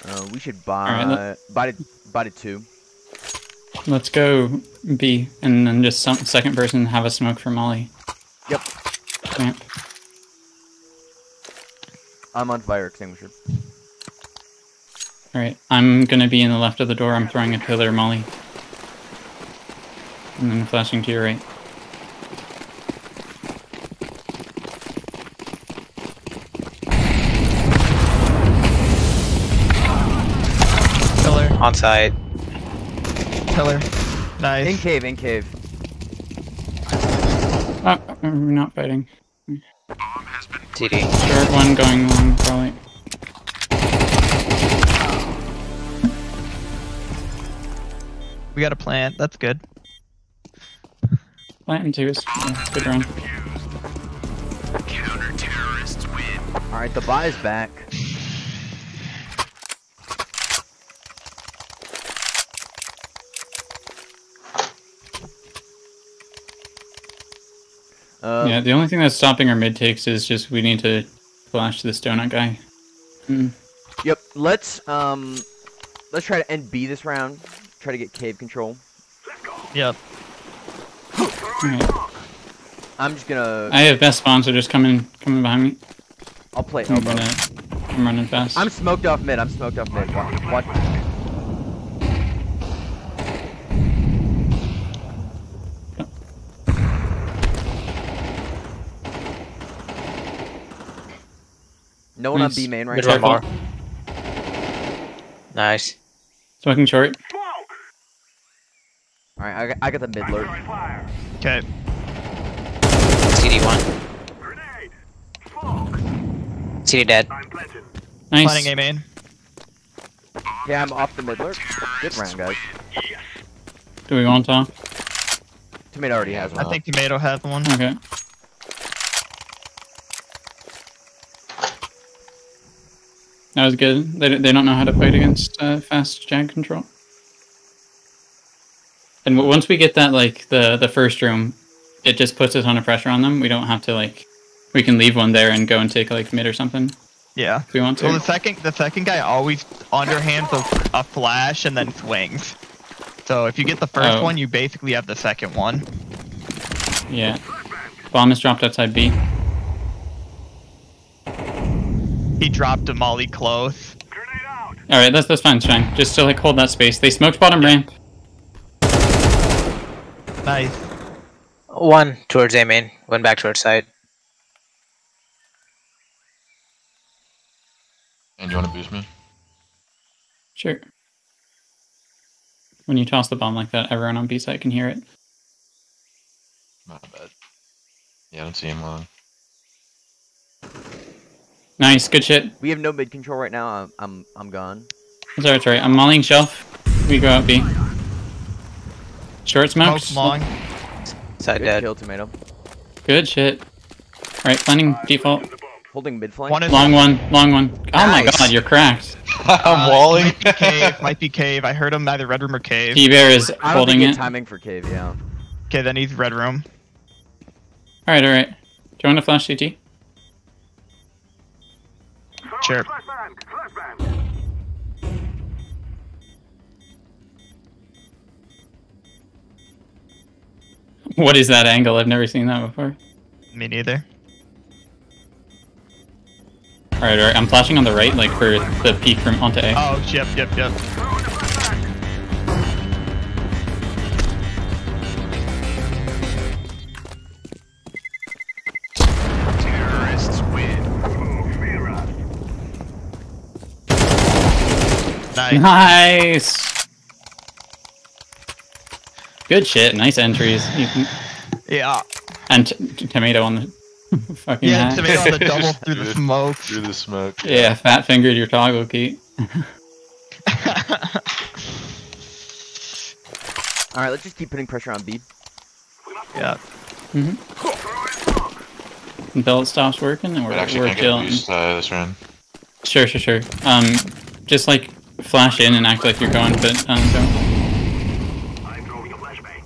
Uh, we should buy Alright, let- buy to buy to two. Let's go B, and then just some second person have a smoke for Molly. Yep. Yeah. I'm on fire extinguisher. Alright, I'm gonna be in the left of the door. I'm throwing a pillar, Molly. And then flashing to your right. On side. Pillar. In Nice. cave, in cave. Oh, we're not fighting. TD. Short one going long, probably. We got a plant. That's good. Planting two is yeah, good run. All right, the buy is back. Uh, yeah, the only thing that's stopping our mid takes is just we need to flash this donut guy. Mm, Yep. Let's um, let's try to end B this round. Try to get cave control. Yep. alright. I'm just gonna. I have best spawns, so just coming coming behind me. I'll play I'm, gonna, I'm running fast. I'm smoked off mid. I'm smoked off mid. Watch. watch. No one on B main right Mid now. Nice. Smoking short. All right, I got, I got the mid lurk. Okay. CT one. Grenade. Smoke. CT dead. I'm. Nice. Planning A main. Yeah, I'm off the mid lurk. Good round, guys. Do we want to? Tomato already has one. I think Tomato has one. Okay. That was good. They, they don't know how to fight against uh, fast jag control. And w- once we get that, like, the, the first room, it just puts a ton of pressure on them. We don't have to, like, we can leave one there and go and take, like, mid or something Yeah. if we want to. Well, the second the second guy always underhands a, a flash and then swings. So if you get the first Oh. one, you basically have the second one. Yeah. Bomb is dropped outside B. He dropped a molly close. Grenade out. Alright, that's, that's fine, Shine. Just to, like, hold that space. They smoked bottom ramp. Nice. One towards A main. One back towards side. And you want to boost me? Sure. When you toss the bomb like that, everyone on B side can hear it. Not bad. Yeah, I don't see him long. Nice, good shit. We have no mid control right now. I'm I'm, I'm gone. It's alright, it's alright. I'm mollying shelf. We go out B. Short Smoke smokes. long. Side Good dead. kill, tomato. Good shit. Alright, planning default. Holding mid flank. One Long one, long one. Oh my god, you're cracked. I'm uh, walling. Might be cave. Might be cave. I heard him either red room or cave. T Bear is I holding think it. timing for cave. Yeah. Okay, then he's red room. Alright, alright. Do you want to flash CT? Chair. What is that angle? I've never seen that before. Me neither. Alright, alright, I'm flashing on the right, like, for the peek from onto A. Oh, yep, yep, yep. Nice. Nice! Good shit, nice entries. You can- Yeah. And t- t- tomato on the fucking Yeah, hat. tomato on the double through the smoke. Through the smoke. Yeah, fat fingered your toggle key. All right, let's just keep putting pressure on B. yeah. Mhm. Until it stops working, and we're, But actually we're can't get chilling. boost uh, this round. Sure, sure, sure. Um, just like flash in and act like you're going, but um, don't. I'm throwing a flashbang.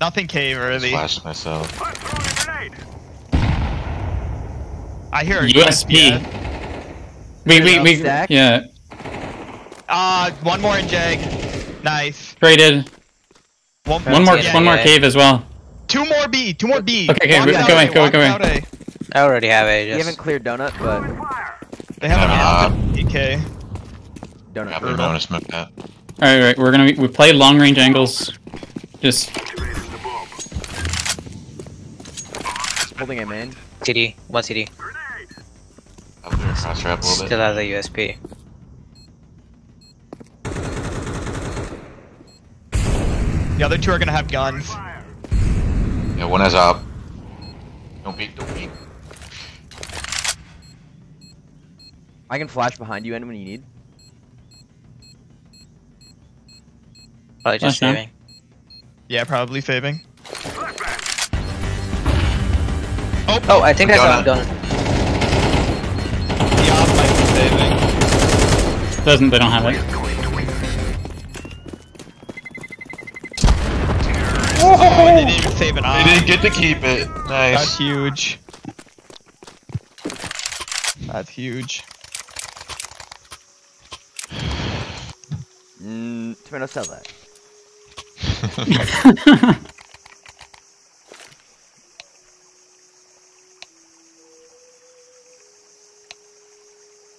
Nothing cave early. Flash myself. I'm throwing a grenade. I hear a USP. USP. We, we, we, Stack? yeah, Uh, one more in Jag. Nice. traded. One, One more, Yeah, one more yeah. cave as well. Two more B. Two more B. Okay, okay, Walk go out away, go away, go away, go away. out already have a We just. haven't cleared donut, but They have Uh, an PK. donut. Yeah, we want to smoke that. Alright, right, we're gonna, we play long range angles. Just, Activating the bomb. Holding him in. CT, one CT. I'll do cross a little Still bit. has a USP. The other two are gonna have guns. Yeah, one has op. Don't peek, don't peek. I can flash behind you and when you need. Probably just Flash now. saving. Yeah, probably saving. Flashbang. Oh, I think that's Donut. all done. The op might be saving. doesn't, they don't have it. Going. Oh, they didn't even save an They didn't get to keep it. That's Nice. huge. That's huge. Mm, tomato, sell that.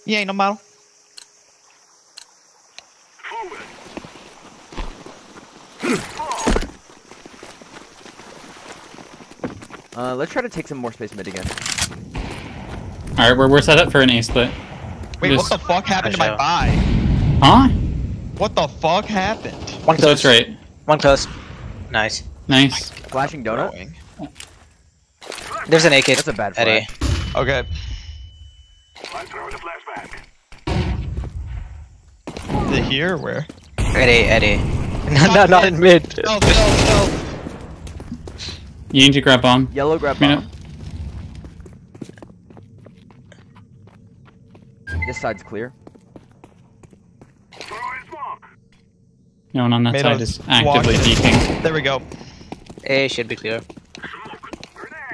Yeah, ain't no model. Uh, let's try to take some more space mid again. Alright, we're, we're set up for an A split. Wait, Just- what the fuck happened to my Watch buy? Huh? What the fuck happened? One So close. it's right. One close. Nice. Nice. Flashing donut. There's an AK. That's a bad Eddie. flash. Okay. I'm throwing a flashbang. Is it here or where? Eddie, Eddie. no, no, not in mid. Stealth, stealth, stealth. You need to grab bomb. Yellow grab Minute. bomb. This side's clear. Throwing smoke. No one on that Made side is actively walk peeking. There we go. It should be clear.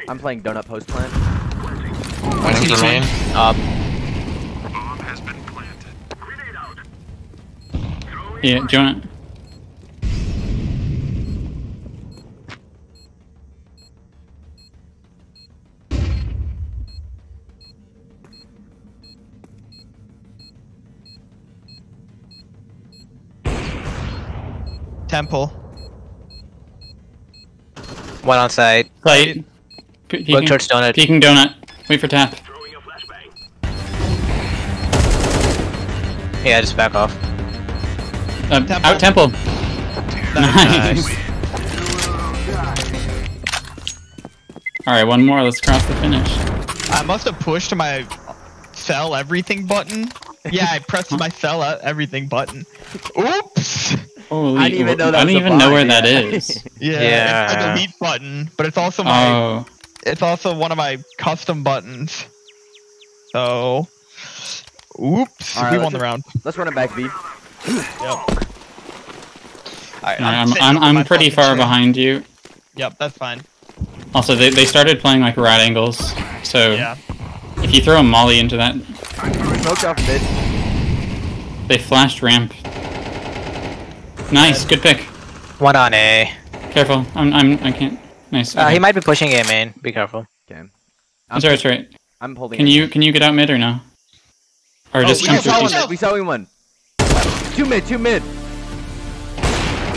I'm playing donut post plant. Waiting for main. Up. Bomb has been planted. Temple. One on side. Sight. Pe- Go Peeking, towards donut. peeking donut. Wait for tap. Throwing a flashbang. Yeah, just back off. Uh, Temple. Out temple. Nice. Alright, one more. Let's cross the finish. I must have pushed my sell everything button. Yeah, I pressed my sell everything button. Oops. Holy, I didn't even know that I don't a even know where that yeah. is. Yeah, Yeah. it's a delete button, but it's also my Oh, it's also one of my custom buttons. So, oops, All right, we won the round. Let's run it back, V. Yep. Alright, I'm, sitting I'm, I'm pretty far shit. behind you. Yep, that's fine. Also, they, they started playing like right angles, so Yeah. if you throw a molly into that, Smoked off mid. they flashed ramp. Nice, good pick. One on A. Careful, I'm, I'm, I can't. Nice. Uh, he might be pushing A main. Be careful. Okay. I'm, That's right. That's right. I'm holding. Can you can you get out mid or no? Or Oh, just we come We through saw Sure. One. We saw one. Two mid. Two mid.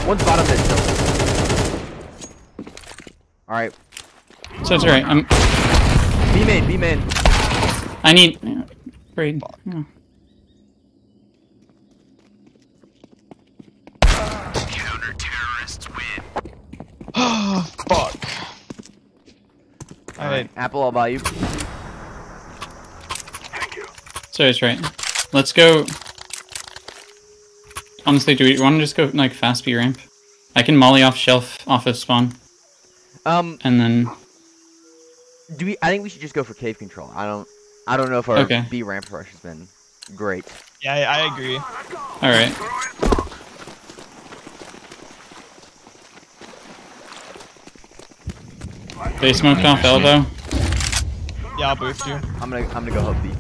One's bottom mid. Still. All right. So it's alright. I'm. B main. B main. I need. yeah, Braid. Yeah. Fuck. Alright. right. Apple. I'll buy you. So it's right. Let's go. Honestly, do we want to just go like fast B ramp? I can molly off shelf off of spawn, Um. and then Do we? I think we should just go for cave control. I don't. I don't know if our Okay. B ramp rush has been great. Yeah, I, I agree. all right. They smoked off elbow. Yeah, I'll boost you. I'm gonna. I'm gonna go hope B.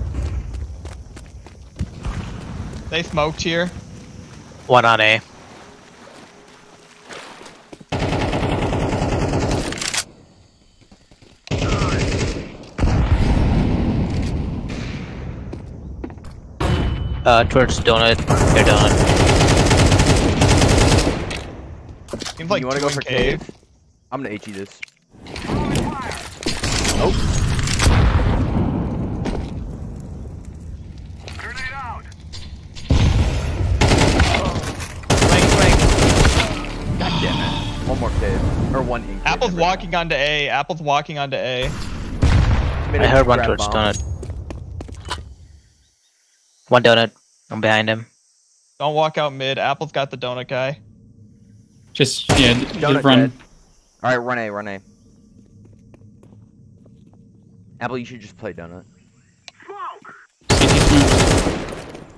They smoked here. One on A. Uh, towards donut. They're donut. Seems like you want to go for cave. cave? I'm gonna HE this. Oh. Grenade out. Flank, flank. God damn it. One more cave. Or one in cave. Apple's never mind. walking onto A. Apple's walking onto A. Made I a heard one grab towards bomb. donut. One donut. I'm behind him. Don't walk out mid. Apple's got the donut guy. Just yeah, Donut just run. dead. All right, run A, run A. Apple, you should just play donut. Smoke.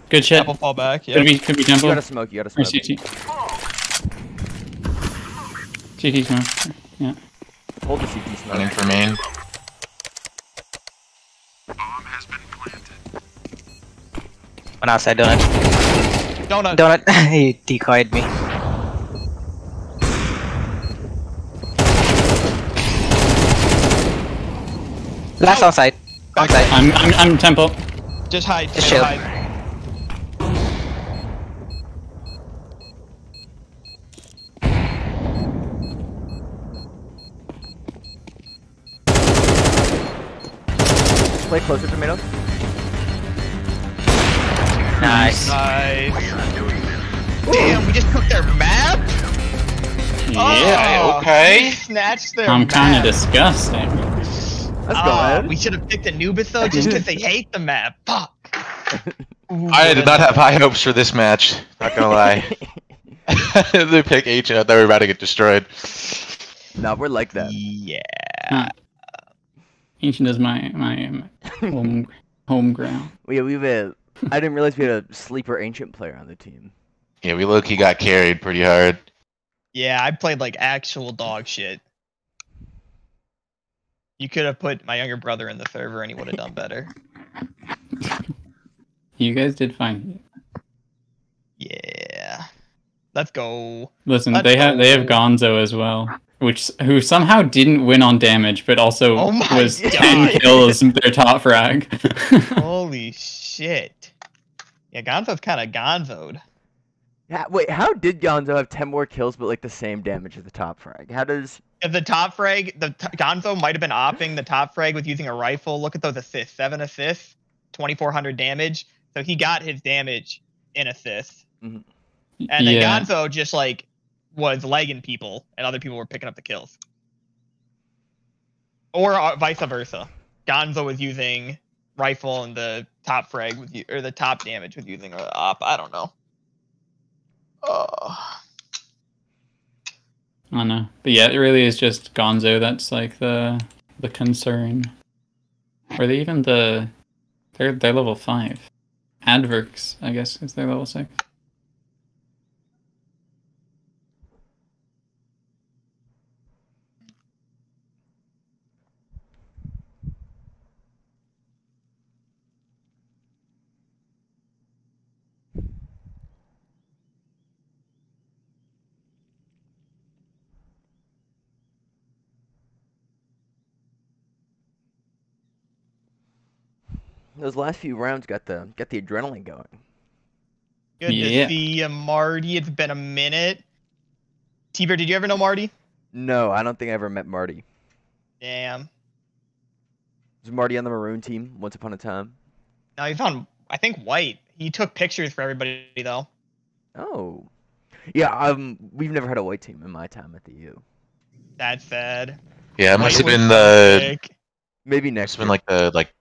Good shit. Apple fall back. Yeah. Could Yeah. be could be You gotta smoke. You gotta or smoke. CT. CT smoke. Yeah. Hold the CT Running smoke. for main. One outside donut. Donut. Donut. he decoyed me. Last Oh. outside. Outside. I'm I'm, I'm temple. Just hide. Just Just shield. hide. Play closer, tomato. Nice. Nice. Damn, we just took their map. Yeah. Oh, okay. snatched their I'm kind of map. disgusting. Let's go, Oh, we should have picked Anubis though, just because they hate the map. Fuck. I did not have high hopes for this match. Not gonna lie. they pick H and I thought we were about to get destroyed. no, we're like that. Yeah. Huh. Ancient is my my home home ground. We we have a. I didn't realize we had a sleeper ancient player on the team. Yeah, we low key got carried pretty hard. Yeah, I played like actual dog shit. You could have put my younger brother in the server and he would have done better. You guys did fine. Yeah. Let's go. Listen, Let's they have they have. Gonzo as well, which who somehow didn't win on damage, but also Oh was God. ten kills their top frag. Holy shit. Yeah, Gonzo's kind of gonzoed. Yeah, wait, how did Gonzo have 10 more kills but like the same damage as the top frag? How does. If the top frag, the t- Gonzo might have been opping the top frag with using a rifle. Look at those assists. Seven assists, 2,400 damage. So he got his damage in assists. Mm-hmm. And then yeah, Gonzo just like was lagging people, and other people were picking up the kills, or uh, vice versa. Gonzo was using rifle, and the top frag with you, or the top damage with using a op. I don't know. Oh, I know, but yeah, it really is just Gonzo that's like the the concern. Or they even the they're they're level five. Adverks, I guess, is their level six. Those last few rounds got the got the adrenaline going. Good Yeah. to see you, Marty. It's been a minute. T-Bear, did you ever know Marty? No, I don't think I ever met Marty. Damn. Was Marty on the maroon team once upon a time? Now he found, I think, White. He took pictures for everybody though. Oh. Yeah, um we've never had a white team in my time at the U. That's sad. Yeah, it must have White was been the sick. Maybe must next have been like the like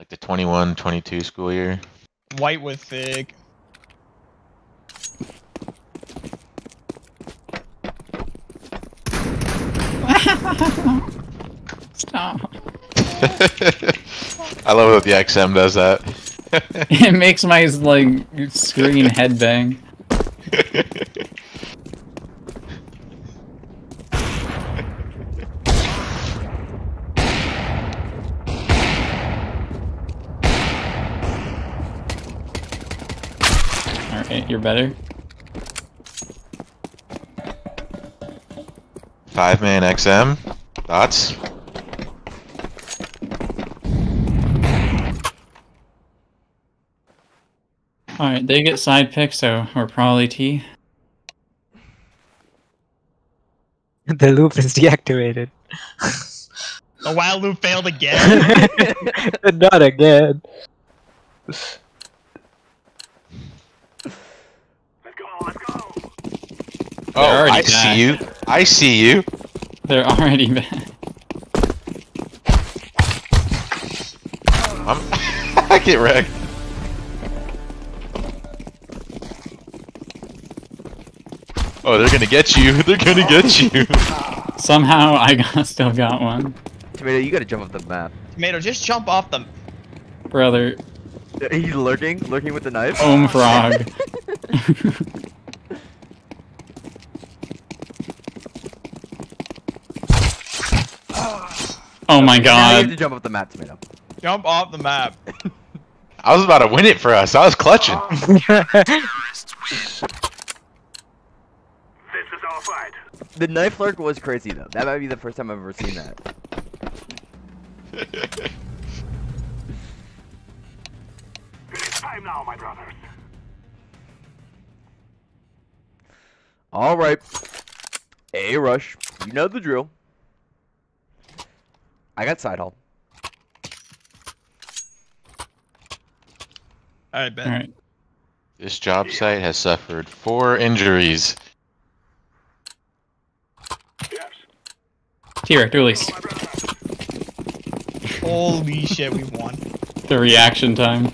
like the 21, 22 school year. White with thick. Stop. I love that the XM does that. It makes my like screen headbang. Alright, you're better. Five man XM. Thoughts? Alright, they get side pick, so we're probably T. the loop is deactivated. The wild loop failed again. Not again. Let's go, let's go. Oh, I back. see you. I see you. They're already back. I'm I get wrecked. Oh, they're gonna get you. They're gonna get you. Somehow I got still got one. Tomato, you gotta jump off the map. Tomato, just jump off them. Brother, He's lurking, lurking with the knife. Ohm Frog. Oh my Now you have to god. jump off the map, Tomato. Jump off the map. I was about to win it for us. I was clutching. This is our fight. The knife lurk was crazy though. That might be the first time I've ever seen that. It's time now, my brothers. All right. A rush. You know the drill. I got side haul. Alright, Ben. Alright. This job site has suffered four injuries. Yes. T-Rex, release. Holy shit, we won. The reaction time.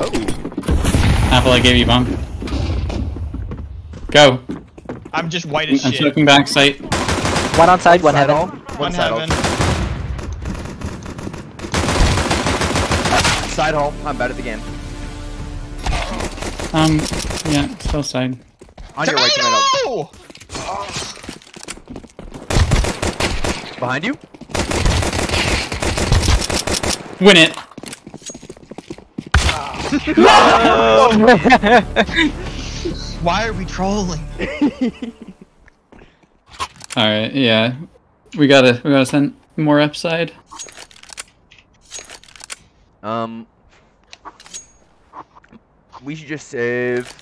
Oh. Apple, I gave you bump. Go. I'm just white as shit. I'm shit. smoking back sight. one outside, one Side heaven. One One side heaven. Side haul. I'm bad at the game. Um, yeah, still side. On your right, Tomato. Tomato! Behind you. Win it. Why are we trolling? Alright, yeah. We gotta we gotta send more upside. Um. We should just save.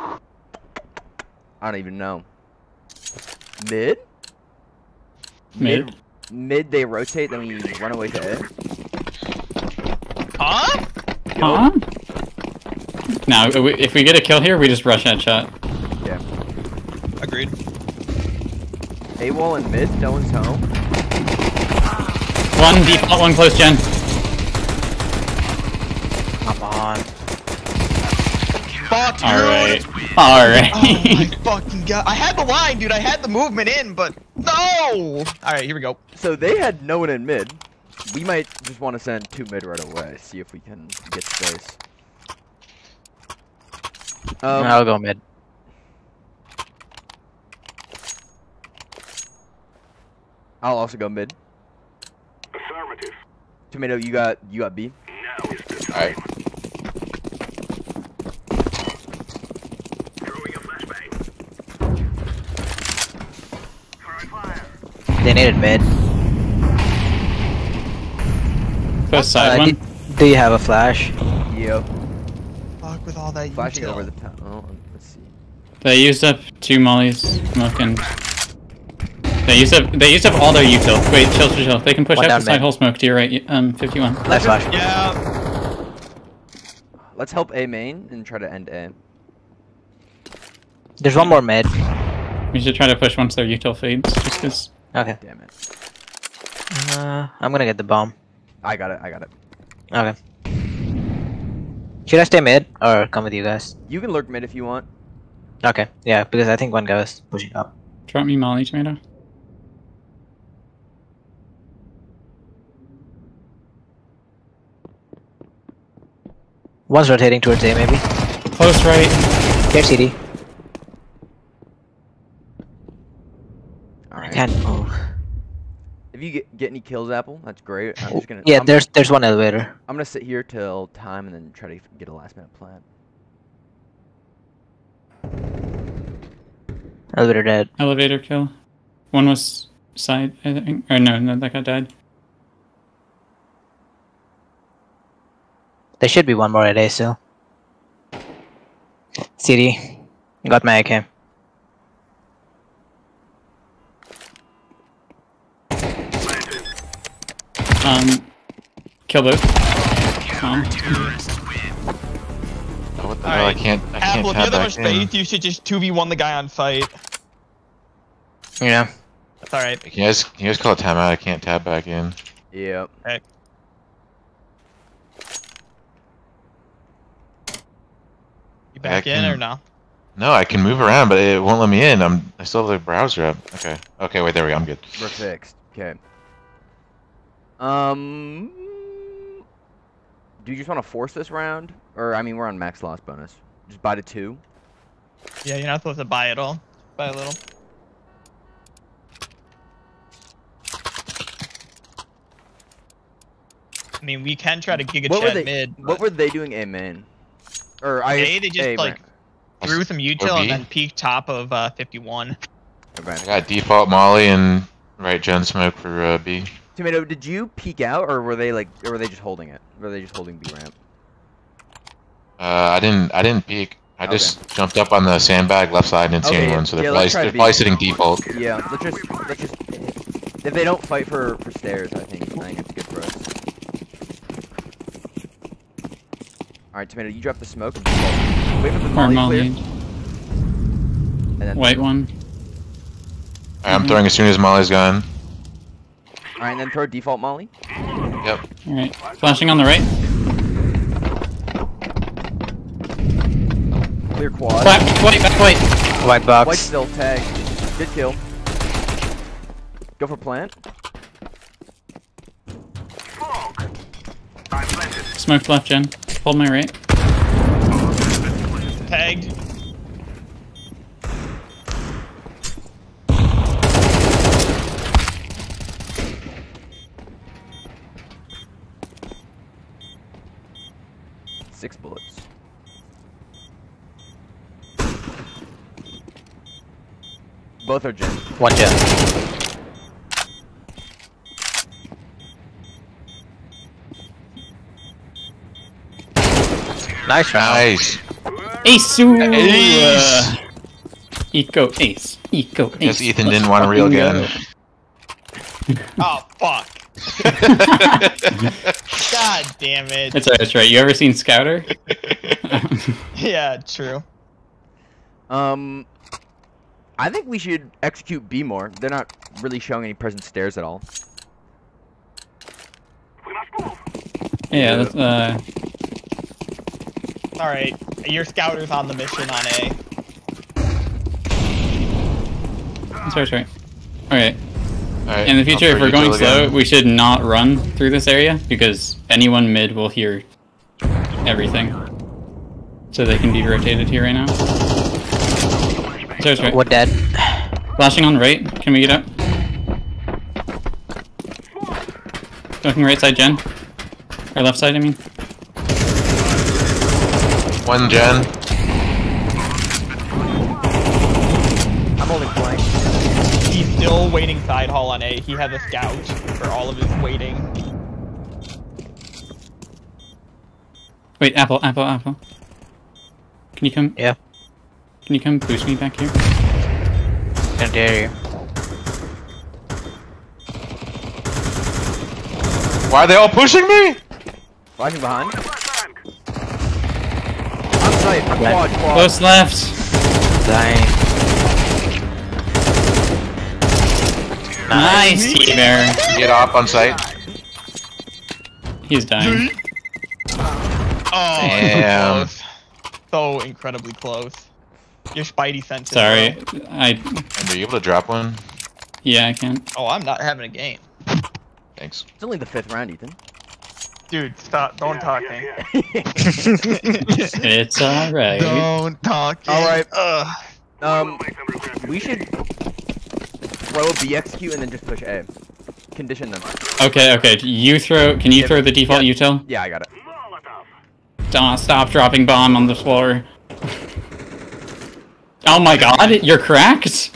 I don't even know. Mid? Mid. Mid, they rotate, then we run away to A. Huh? Huh? Now, if we- get a kill here, we just rush headshot. Yeah. Agreed. A wall and mid, no one's home. One default, one close gen. Come on. Fuck you! Alright. Oh my Alright. fucking god. I had the line, dude. I had the movement in, but no! Alright, here we go. So they had no one in mid. We might just want to send two mid right away, see if we can get space. Um, I'll go mid. I'll also go mid. Affirmative. Tomato, you got you got B. Now is the time. Alright. Throwing a flashbang. Throwing fire. They needed mid. Close side Uh, one. do, do you have a flash? Yep. Fuck with all that Flashing over the top. Oh, let's see. They used up two mollies, smoke and. They used up. They used up all their util. Wait, chill, chill, chill. They can push One out down the side mid. hole smoke to your right. Um, 51. Nice flash. Yeah. Let's help A main and try to end A. There's one more mid. We should try to push once their util fades, just because. Okay. Damn it. Uh, I'm gonna get the bomb. I got it. I got it. Okay. Should I stay mid or come with you guys? You can lurk mid if you want. Okay. Yeah, because I think one guy was pushing up. Drop me molly tomato. One's rotating towards A maybe. Close right. Here CD. All I right. Can't move. If you get get any kills, Apple, that's great. I'm just gonna. Yeah, I'm, there's there's one elevator. I'm gonna sit here till time and then try to get a last minute plan. Elevator dead. Elevator kill. One was side, I think. Or no, no, that guy died. There should be one more at A still. CD. Got my AK. Um, kill both. Um, Oh, what the All hell? I can't. I can't Apple, if you have that much faith, you should just 2v1 the guy on site. Yeah. That's alright. Can you guys, can you guys call a timeout? I can't tab back in. Yep. You back I in or no? No, I can move around, but it won't let me in. I'm. I still have the browser up. Okay. Okay. Wait. There we go. I'm good. We're fixed. Okay. Um. Do you just want to force this round, or I mean, we're on max loss bonus. Just buy to two. Yeah, you're not supposed to buy it all. Buy a little. I mean, we can try to giga What chat they? mid. what but were they doing? A main. Or I. A, they just, A, like, right. threw some util and then peaked top of uh, 51. Okay. I got default Molly and right gen smoke for uh, B. Tomato, did you peek out, or were they like, or were they just holding it? Were they just holding B ramp? Uh, I didn't. I didn't peek. I Okay. just jumped up on the sandbag left side and didn't see Okay, anyone. So they're yeah, probably, let's try they're probably sitting default. Yeah. Let's just, let's just. If they don't fight for for stairs, I think I think it's good for us. All right, Tomato, you drop the smoke. And default. Wait for the or molly molly. clear, and then White one. Alright, I'm throwing as soon as Molly's gone. All right, and then throw default molly. Yep. Alright. Flashing on the right. Clear quad. Back white, back white. White box. White still tag. Good kill. Go for plant. I planted. Smoked left gen. Hold my right. Tagged. Six bullets. Both are gen. One gen. Nice round. Nice. Ace! Ace! Eco ace. Eco ace. Guess Ethan didn't want a real gun. Oh, fuck. God damn it. That's right, that's right. You ever seen Scouter? Yeah, true. Um, I think we should execute B more. They're not really showing any present stairs at all. We must move. yeah, that's, uh, Alright, your scouter's on the mission on A. that's right, that's right. Alright. Alright, In the future, if we're going slow, again. we should not run through this area because anyone mid will hear everything. So they can be rotated here right now. Sorry, sorry. What dead? Flashing on right. Can we get up? Looking right side, gen. Or left side, I mean. One gen. I'm holding flank. He's still waiting side hall on A. He has a scout for all of his waiting. Wait, apple, apple, apple. Can you come? Yeah. Can you come boost me back here? Can't dare you. Why are they all pushing me? Flashing behind. On site. Quad, quad. Close left. Dying. Nice, T-Bear. Get off on site. He's dying. Oh, Damn. so close. So incredibly close. Your spidey senses. Sorry. bro. I. And are you able to drop one? Yeah, I can. Oh, I'm not having a game. Thanks. It's only the fifth round, Ethan. Dude, stop. Don't talk to me. It's alright. Don't talk. All right. Um, we should throw a BXQ and then just push A. Condition them. Okay, okay. You throw. Can you Yeah, throw the default yeah. util? Yeah, I got it. Don't stop dropping bomb on the floor. Oh my god, you're cracked?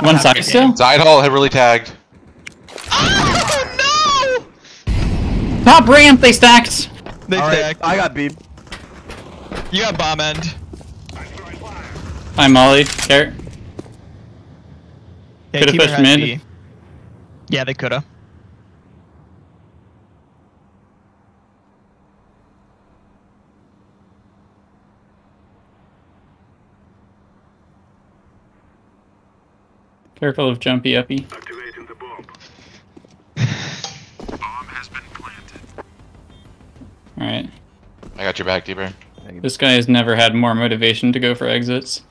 One side still? Side hall heavily tagged. Oh no! Top ramp, they stacked! They All right, stacked. I got B. You got bomb end. Hi Molly, Carrot. Yeah, Coulda keep pushed head mid. B. Yeah, they coulda. Careful of jumpy uppy. Activating the bomb. Bomb has been planted. Alright. I got your back, Deeper. This guy has never had more motivation to go for exits.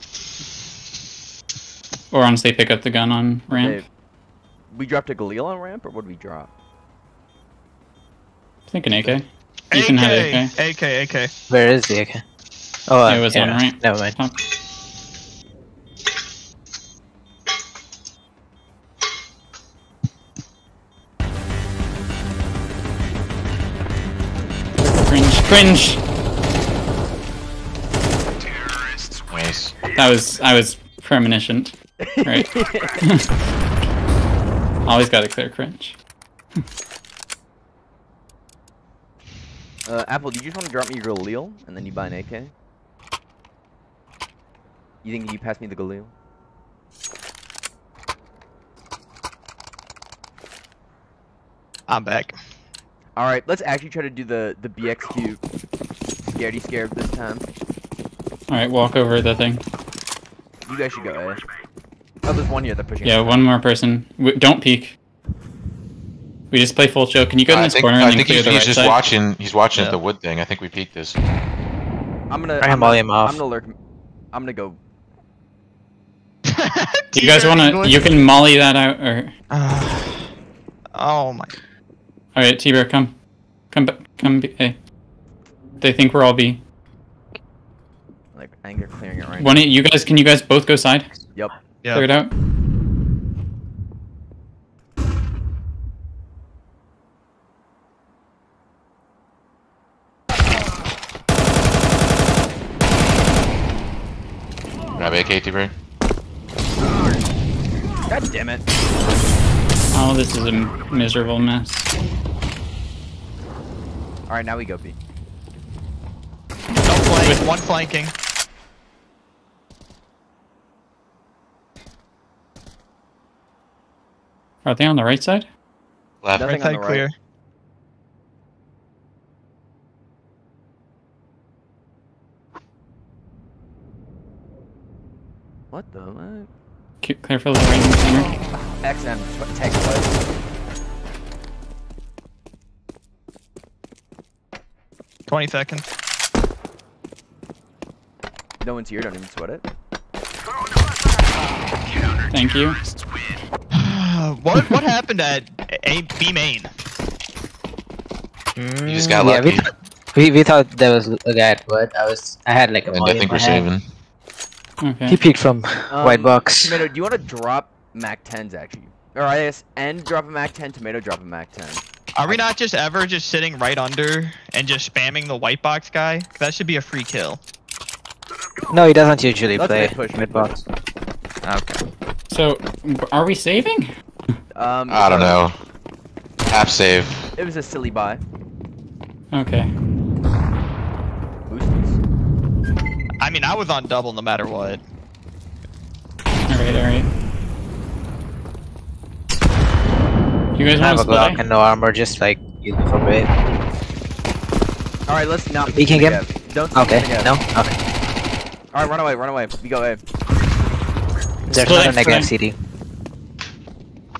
Or honestly pick up the gun on ramp. Okay. We dropped a Galil on ramp, or what did we drop? I think an AK. Ethan had AK. AK, AK. Where is the AK? Oh, uh, It was on yeah, right. Never mind. Top. Cringe, cringe! Terrorists Nice. That was, I was premonitioned. Right. Always gotta clear cringe. Uh, Apple, do you just want to drop me your Galil, and then you buy an AK? You think you pass me the Galil? I'm back. All right, let's actually try to do the the BXQ scaredy scared this time. Alright, walk over the thing. You guys should go A. Oh, there's one here that pushing. Yeah, us. one more person. W don't peek. We just play full show. Can you go in this think, corner and I then think clear he's, the he's right just side? watching. He's watching Yeah. at the wood thing. I think we peeked this. I'm gonna. Turn I'm volume gonna, off. I'm gonna lurk. I'm gonna go. Do you guys wanna? You can molly that out, or oh my. all right, T-Bear, come, come, come. B- hey, they think we're all B. Like anger clearing it right. One, of you guys, can you guys both go side? Yep. Yeah. Clear it out. Grab AK, Deeper. God damn it. Oh, this is a miserable mess. All right, now we go B. No flank. One flanking. Are they on the right side? Left. Nothing Right on side the right. clear. What the? What? C- Careful of the right center. XM tw- tag. Twenty seconds. No one's here. Don't even sweat it. Thank you. what what happened at A B main? You just got Mm, yeah, we, lucky. th- we we thought there was a guy at wood. I was I had like a And I think we're saving. Okay. He peeked from white Um, box. Tomato, do you want to drop Mac 10s actually? Or I guess and drop a Mac 10. Tomato drop a Mac 10. Are we not just ever just sitting right under and just spamming the white box guy? That should be a free kill. No, he doesn't usually Let's play mid push, mid mid box. Okay. So, are we saving? Um, I don't know. Half save. It was a silly buy. Okay. I mean, I was on double no matter what. Alright, alright. You guys I want have to a Glock and no armor, just like use it for bait. All right, let's not. We can push get- the. Don't. Okay, push the gap. no? Okay. All right, run away, run away. We go A. There's Split, another negative. CD.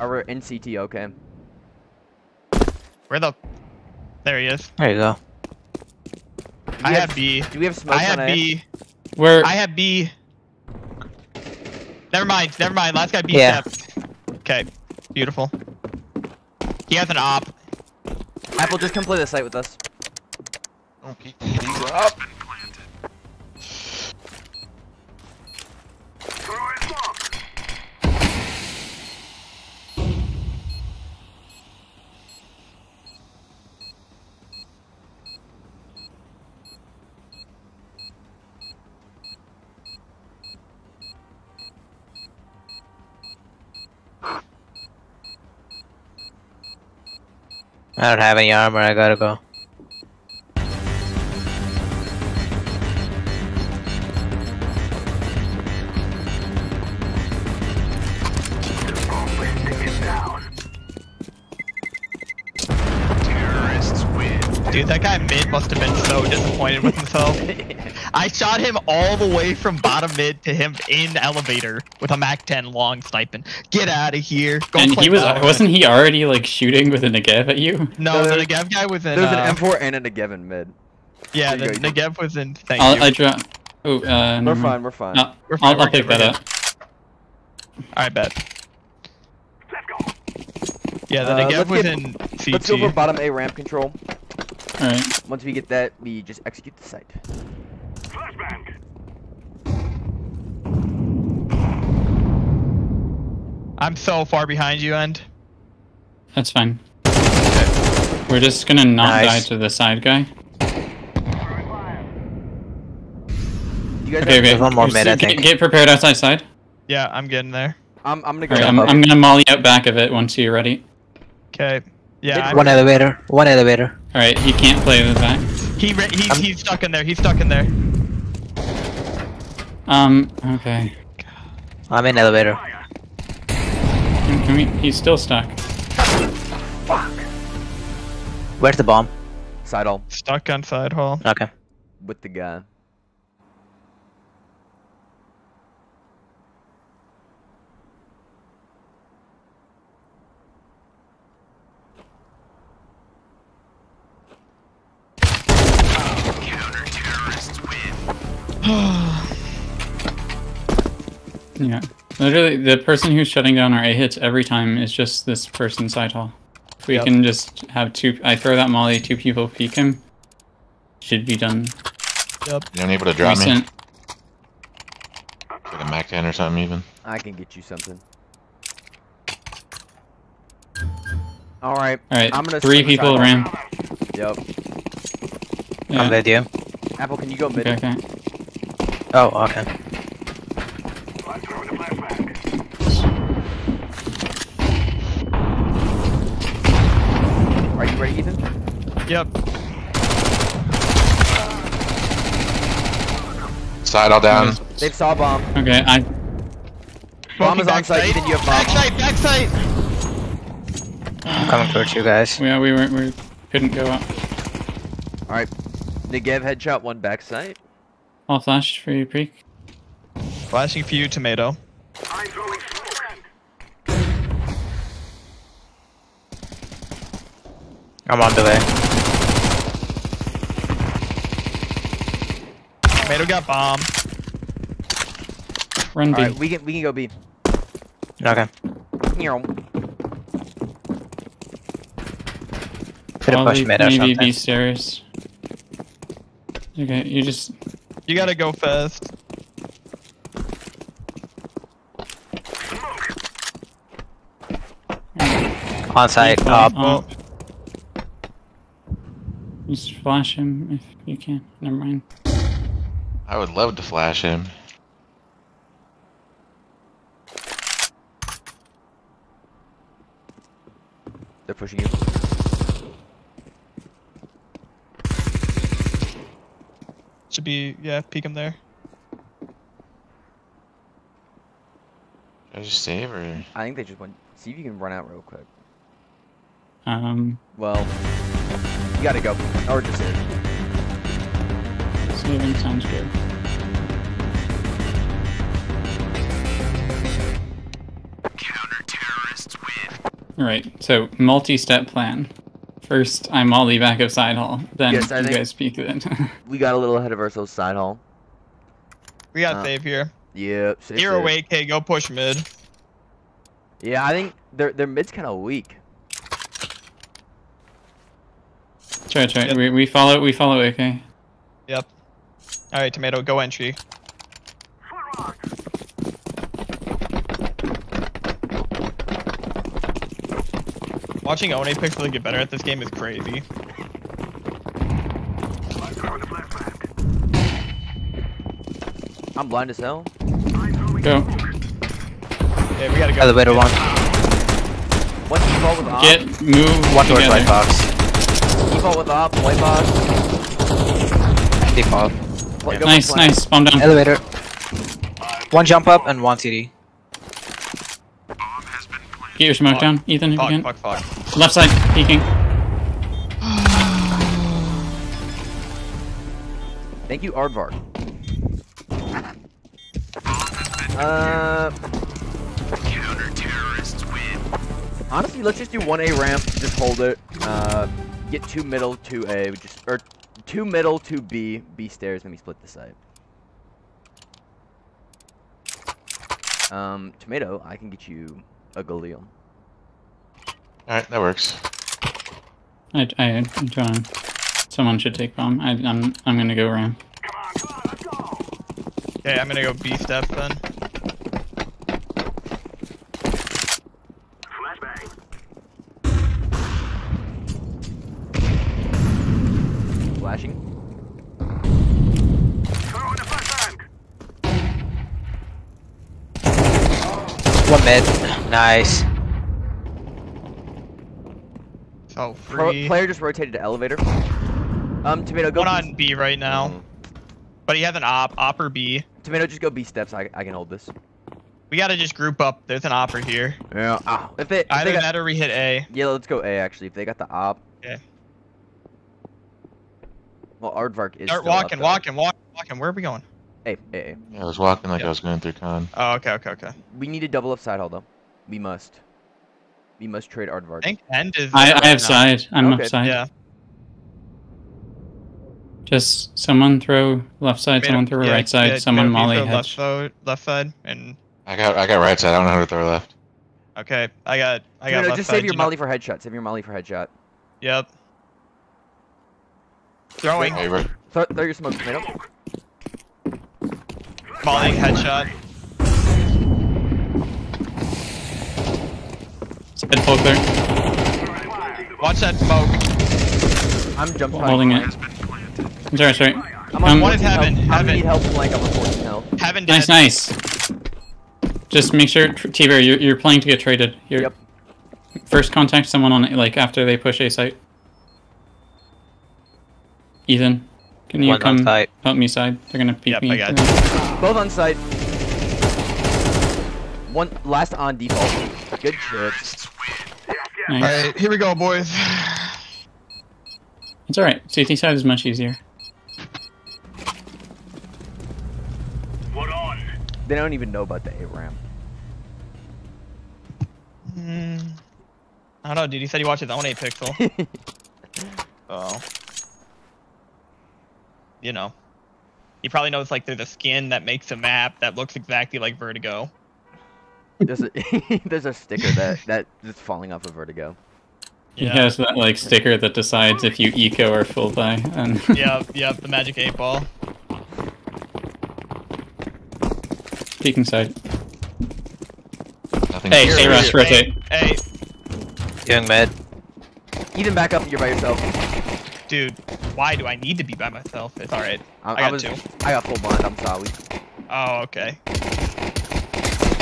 All right, in CT. Okay. Where the? There he is. There you go. Do I we have B. Do we have smoke I have on A? B. Where? I have B. Never mind. Never mind. Last guy B Yeah. step. Okay. Beautiful. He has an op. Apple, just come play the site with us. Don't up. I don't have any armor, I gotta go. Dude, that guy mid must have disappointed with himself. I shot him all the way from bottom mid to him in elevator with a Mac 10 long sniping. Get out of here. Go and he was Valorant. wasn't he already like shooting with a Negev at you? No, No, the there- Negev guy was in. There's uh, an M4 and a Negev in mid. Yeah, There the you go. Negev was in. Thank I'll, you. I drop. Oh, uh, We're mind. fine. We're fine. No, We're fine, I'll, we're I'll pick good, that up. I bet. Let's go. Yeah, the Uh, Negev let's was get- in CT. Let's go for bottom A ramp control. Alright. Once we get that, we just execute the site. Flashbang. I'm so far behind you, end. That's fine. Okay. We're just gonna not Nice. die to the side guy. You guys Okay, have- okay. One more Just mid, I get, think. get prepared outside side. Yeah, I'm getting there. I'm, I'm gonna go. Alright, I'm. I'm gonna molly out back of it once you're ready. Okay. Yeah, I'm, One elevator, one elevator. Alright, he can't play the back. he re- he's, he's stuck in there. He's stuck in there. Um, okay. I'm in elevator. Can, can we, he's still stuck. Fuck. Where's the bomb? Side hall. Stuck on side hall. Okay. with the guy. Yeah. Literally, the person who's shutting down our A hits every time is just this person side hall. If we Yep. can just have two, I throw that molly, two people peek him. Should be done. Yep. You ain't able to drop me? Recent. Like a Mac 10 or something even? I can get you something. All right. Alright, I'm gonna three people all- ran. Yep. Yeah. I'm with you. Apple, can you go mid? Okay, okay. Oh, okay. I'm throwing a flashbang. Are you ready, Ethan? Yep. Side hall down. Mm. They've saw bomb. Okay, I Bomb is on back site. Ethan, you have bomb. Back site, back site. I'm coming towards you guys. yeah we weren't, we couldn't go up. All right. Negev headshot, one back site. I'll flash for you, Preek. Flashing for you, tomato. I'm throwing smoke. I'm on the way. Tomato got bomb. Run All B. right, we can we can go B. Okay. Meow. Could have pushed Probably mid or maybe. B stairs. Okay, you just You gotta go fast. On site, keep up. going up. Oh. Just flash him if you can. Never mind. I would love to flash him. They're pushing you. Should be, yeah, peek him there. Should I just save or? I think they just went. See if you can run out real quick. Um. Well, you gotta go. Or just save. Saving sounds good. Counter terrorists win. All right. So multi-step plan. First, I'm molly back of side hall. Then Yes, you guys peek it. We got a little ahead of ourselves side hall. We got Uh, save here. Yep. safe, Hero safe. AK, go push mid. Yeah, I think their their mid's kind of weak. try, try. Yep. We, we follow. We follow. Okay. Yep. All right, tomato, go entry. Watching One Pixel get better at this game is crazy. I'm blind as hell. Go. Okay, we gotta go. Elevator one. One default with op. Get move One towards together. white box. Default with op. White box. Default. Pl- Nice, nice. Bomb down. Elevator. One jump up and one TD. Get your smoke Fuck. down, Ethan, if Fuck, you can. fuck, fuck. Left side, peeking. Thank you, Aardvark. Uh. Honestly, let's just do one A ramp. Just hold it. Uh, get two middle, two A. Just or two middle, two B. B stairs. Then we split the site. Um, tomato. I can get you a Galil. Alright, that works. I, I, I'm trying. Someone should take bomb. I, I'm, I'm gonna go ramp. Okay, I'm gonna go B step then. Flashing. One mid. Nice. So Pro- player just rotated to elevator. Um, tomato go. One on B right now. Mm. But he has an op, op or B. Tomato, just go B steps. I, I can hold this. We gotta just group up. There's an opper here. Yeah. Ah, if they, if Either they got, that or we hit A. yeah, let's go A actually. If they got the op. Yeah. Well, Aardvark is. Start still up walking, walking, walking, walking. Where are we going? A, A, A. Yeah, I was walking like Yeah. I was going through con. Oh, okay, okay, okay. We need to double up side hall though. We must. We must trade Aardvark. I think end is. I, I have now. side. I'm Okay, upside. Yeah. Just someone throw left side, someone throw yeah, right side, yeah, someone made a piece molly of left side, left side, and I got I got right side. I don't know how to throw left. okay, I got, I got Tomato, left just side. save your you know- molly for headshot. Save your molly for headshot. Yep. Throwing, Hey, bro. Throw, throw your smoke, tomato. mollying, headshot. Side full clear. Watch that smoke. I'm jump Holding it. Sorry, sorry. I'm on Um, One is 14 health. heaven, I'm gonna heaven. need help flank. I'm on 14 health. Heaven dead. Nice, nice. Just make sure, T- T-Bear, you're, you're playing to get traded. You're, Yep. First contact someone on it, like after they push A site. Ethan, can you One on come help me side? They're gonna peek Yep, me. I got. Both on site. One last on default. Good chips. Nice. Alright, here we go, boys. It's alright. CT side is much easier. What on? They don't even know about the A ramp. Hmm. I don't know, dude. He said he watches own 8 pixel. Oh. You know. He probably knows like there's a skin that makes a map that looks exactly like Vertigo. There's a there's a sticker that that is falling off of Vertigo. He Yeah. has that like sticker that decides if you eco or full buy. And yep, yep, the magic eight ball. Peek inside. Nothing. Hey, Here, hey, here, rush, here. rotate. Hey, Doing mid. Ethan, back up. You're by yourself. dude, why do I need to be by myself? It's alright. I, I got was, two. I got full blind. I'm sorry. Oh, okay.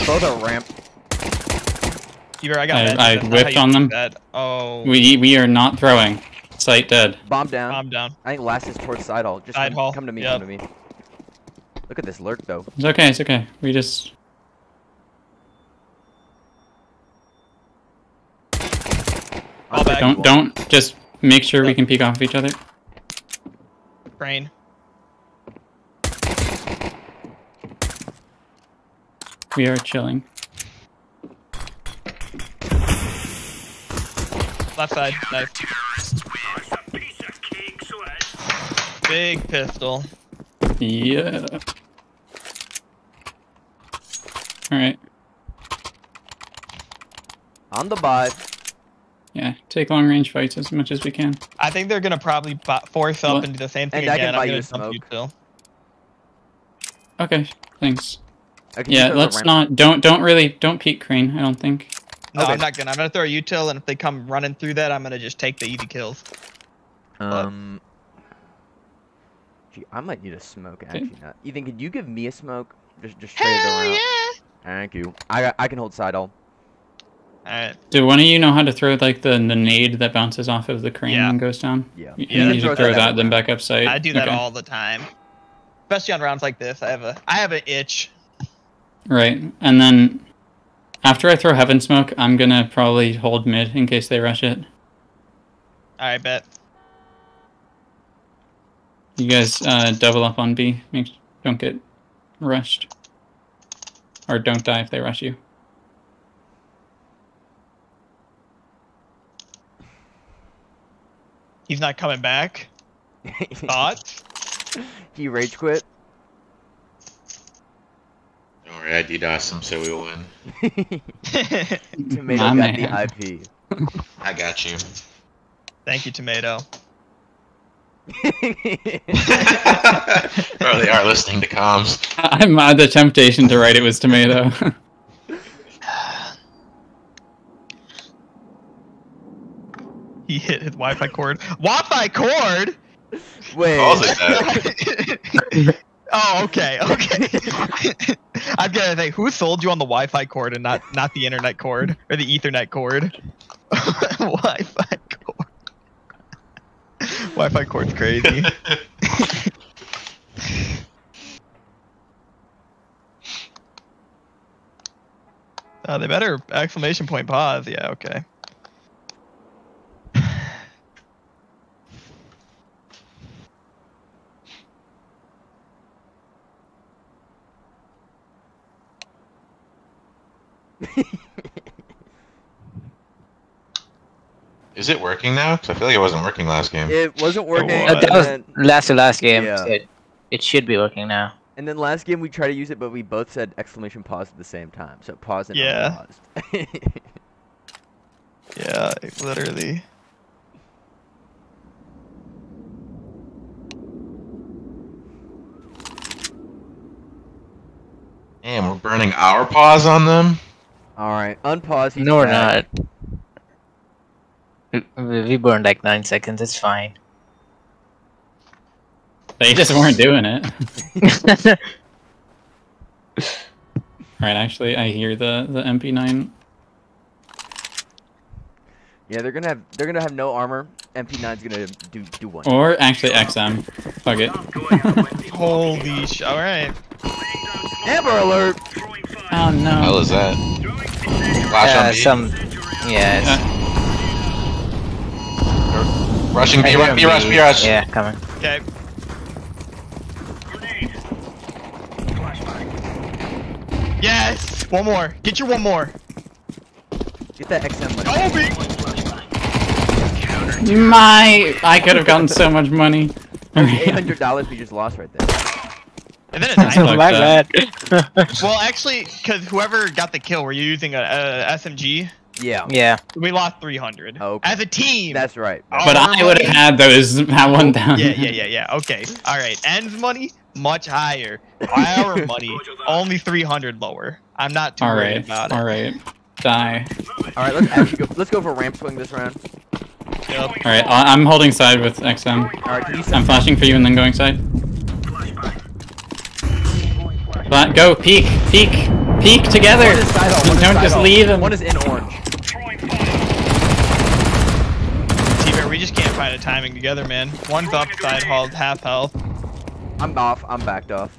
Both are ramp. Keeper, I got I, I whipped on them. Oh. We we are not throwing. Site dead. Bomb down. Bomb down. I think last is towards side hall. Just side come, hall. come to me, yep. come to me. Look at this lurk though. It's okay, it's okay. We just Don't don't just make sure yep. we can peek off each other. Brain. We are chilling. Left side. Nice. That's a piece of cake, so it is. Big pistol. Yeah. All right. On the buy. Yeah. Take long range fights as much as we can. I think they're gonna probably force up What? and do the same thing And I can buy I'm you gonna dump you smoke. still. Okay. Thanks. I can Yeah. use it as a Let's not. Don't don't really don't peek crane. I don't think. No, Okay. I'm not gonna. I'm gonna throw a util, and if they come running through that, I'm gonna just take the easy kills. Um. Gee, I might need a smoke. Actually, not. Ethan, could you give me a smoke? Just, just trade it Hell around. yeah! Thank you. I I can hold side hall. All right. Do one of you know how to throw like the, the nade that bounces off of the crane Yeah. and goes down? Yeah. You, Yeah. you Throw should throw that that, then back up site. I do that Okay. all the time, especially on rounds like this. I have a I have an itch. Right. And then after I throw heaven smoke, I'm gonna probably hold mid in case they rush it. All right, bet. You guys uh, double up on B. Make don't get rushed. Or don't die if they rush you. He's not coming back. Thoughts? he rage quit. Don't worry, I DDoS him, so we will win. Tomato My got man. the IP. I got you. Thank you, tomato. Bro, they are listening to comms. I'm uh, the temptation to write it was tomato. He hit his Wi-Fi cord. Wi-Fi cord? Wait. Calls it that. oh, okay, okay. I'm gonna say, who sold you on the Wi-Fi cord and not not the internet cord or the Ethernet cord? Wi-Fi cord. Wi-Fi cord's crazy. Uh, they better exclamation point pause. Yeah, okay. Is it working now? Because I feel like it wasn't working last game. It wasn't working. was. Uh, that was then, last to last game. Yeah. so it, it should be working now. and then last game we tried to use it, but we both said exclamation pause at the same time. So pause and Yeah. unpaused. Yeah, literally. Damn, we're burning our paws on them? All right, unpause. No, we're back. not. We, we burned like nine seconds. It's fine. they just weren't doing it. Alright, actually I hear the, the MP9. Yeah, they're gonna have they're gonna have no armor. MP9's gonna do do one. Or actually XM. Fuck it. Going out with the Holy sh! All right. Amber alert! throwing fire. Oh no. hell is that? Throwing. Flash uh, on B. some. Yeah. It's- Rushing B, I rush, hear B, rush, B. B, rush. Yeah, coming. Okay. Yes. One more. Get your one more. Get that XM money. Kobe. my I could have gotten so much money. Eight hundred dollars we just lost right there. And then a That's nine. fucked My up. bad. Well, actually, because whoever got the kill, were you using a, a SMG? Yeah, yeah. We lost 300 Oh, okay. as a team. that's right. Oh, But I would have had those that one down. yeah, yeah, yeah, yeah. Okay. All right. Ends money much higher. Our money only 300 lower. I'm not too All worried right. about it. All right. Die. All right, let's actually go. Let's go for ramp swing this round. Yep. All right. I- I'm holding side with XM. All right, can you I'm flashing for you and then going side. Fla- go peek, peek, peek together. One side hall, one is Don't just hall. leave him. One is in orange. Throwing fire. T-Bear, we just can't find a timing together, man. One One's upside, hauled half health. I'm off. I'm backed off.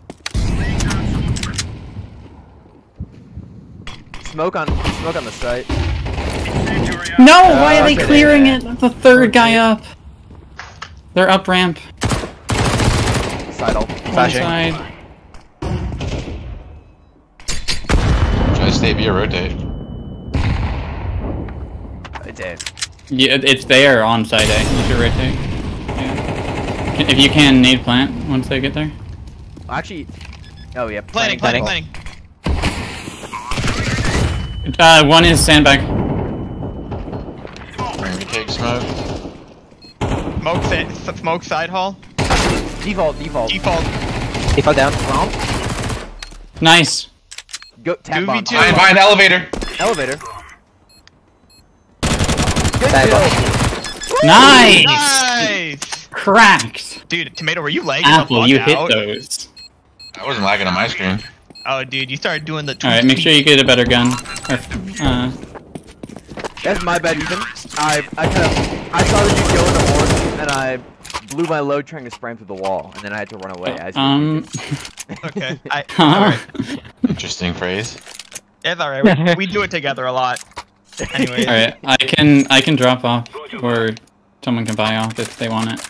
Smoke on smoke on the site. Incendiary out. No, uh, why are they clearing it? The third guy up. They're up ramp. Side ult. One Flashing. side. Should I stay B or rotate? I did. Yeah, it's there on side A. You should rotate. Yeah. If you can, nade plant once they get there. Actually, oh yeah. Planning, planning, Planning. planning. Uh, one is sandbag. Bring me cake smoke. Smoke, sa- smoke side hall. Default, default. Default. Default fell down. Bomb. Nice. Go tap bomb. 2v2. Behind, behind elevator. Elevator. Good Nice. Nice! Cracked. Dude, Tomato, were you lagging Apple, the you fuck hit out? those. I wasn't lagging on my screen. Oh, dude, you started doing the. All right, make sure you get a better gun. Or, uh, That's my bad, Ethan. I I kind of I saw the dude go into orange, and I blew my load trying to spray him through the wall, and then I had to run away. As you um. Okay. I, huh? alright. Interesting phrase. It's alright. We, we do it together a lot. Anyways. All right, I can I can drop off, or someone can buy off if they want it.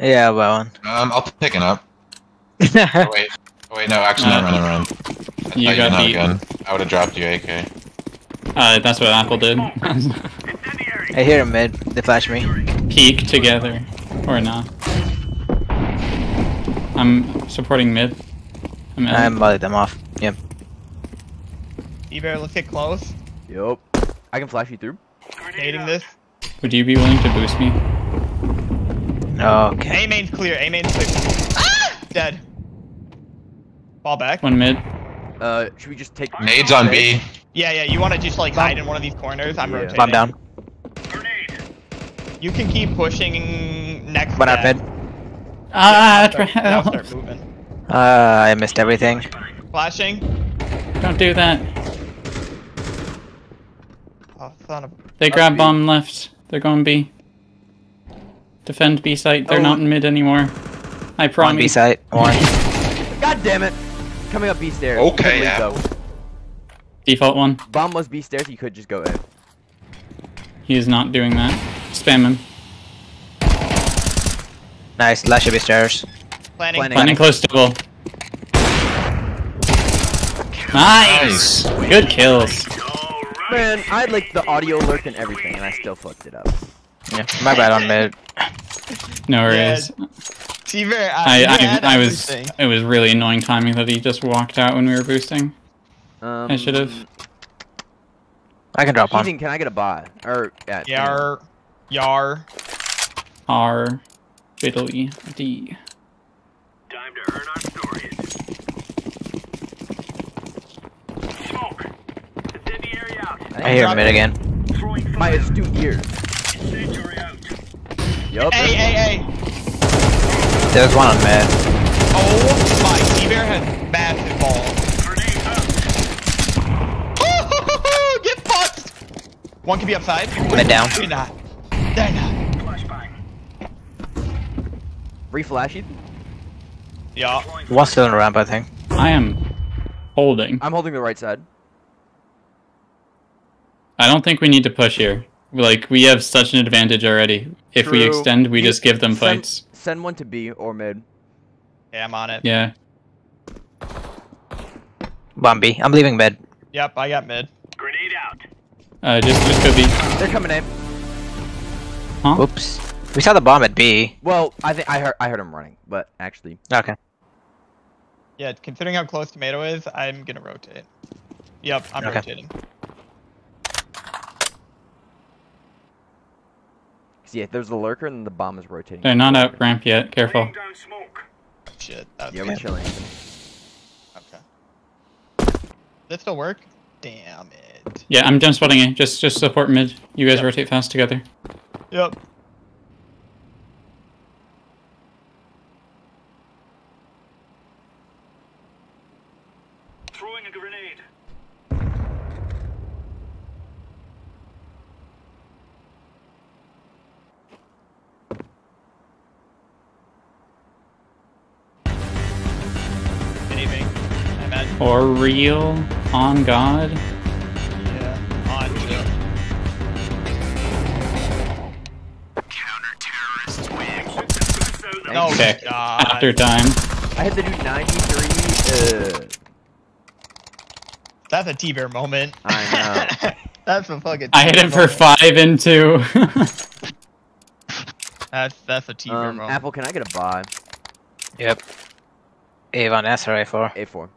Yeah, well. Um, I'll pick it up. Oh, wait. Oh, wait, no, actually, Uh, never mind, never mind. I you got had a beat. gun. I would have dropped you AK. Uh, that's what Apple did. I hear him mid. They flash me. Peek together, or not. I'm supporting mid. I'm, I mollied them off. Yep. Bear, let's get close. Yup. I can flash you through. Nading this. Would you be willing to boost me? Okay. A main's clear. A main's clear. Ah! Dead. Fall back. One mid. Uh, should we just take Nades on B. Yeah, yeah. You want to just like hide in one of these corners? I'm Yeah. rotating. Bomb down. Grenade. You can keep pushing next. One out to mid. that. Ah, Start- now start moving. Uh, I missed everything. Flashing. Don't do that. Oh, son of. They grab B. bomb left. They're going B. Defend B site. They're Oh. not in mid anymore. I promise. On B promise. site. Orange. God damn it! Coming up B stairs. Okay, yeah. though. Default one. Bomb was B stairs. You could just go in. He is not doing that. Spam him. Nice. Last should be stairs. Planning. Planning. Planning close double. Nice. Good kills. All right. Man, I had like the audio alert and everything, and I still fucked it up. Yeah. My bad on mid. No worries. T-Bear, I, you I, I was. It was really annoying timing that he just walked out when we were boosting. Um, I should've. I can drop on. Ethan, can I get a buy? Or yeah. Yar. Yar. R. Fiddle E. D. Time to earn our stories. Smoke. Incendiary. I hear him mid again. Throwing My fire. astute ears. Incendiary out. Yup. A, A, A. There's one on mid. Oh my, T-Bear has massive balls. Get fucked! One can be upside. Mid down. They're not. They're not. Flashbang. Reflash Ethan. Yeah. One's still in the ramp, I think. I am holding. I'm holding the right side. I don't think we need to push here. Like we have such an advantage already. If we extend, we You- just give them send- fights. Send one to B or mid. Yeah, I'm on it. Yeah. Bomb B. I'm leaving mid. Yep, I got mid. Grenade out. Uh, just just go B. They're coming in. Huh? Oops. We saw the bomb at B. Well, I think I heard I heard him running, but actually, Okay. Yeah, considering how close Tomato is, I'm gonna rotate. Yep, I'm Okay. rotating. Yeah, there's the lurker and the bomb is rotating. They're not out ramp yet. Careful. Laying. Shit. That's Yeah, we're chilling. Okay. Does that still work? Damn it. Yeah, I'm jump spotting it. Just just support mid. You guys Yep. rotate fast together. Yep. Or real? On God? Yeah, on God. No, okay. God. After time. I had to do 93. Uh... That's a T-Bear moment. I know. that's a fucking. I hit him for five and two. that's that's a T-Bear um, moment. Apple, can I get a buy? Yep. Avon S or A4? A4.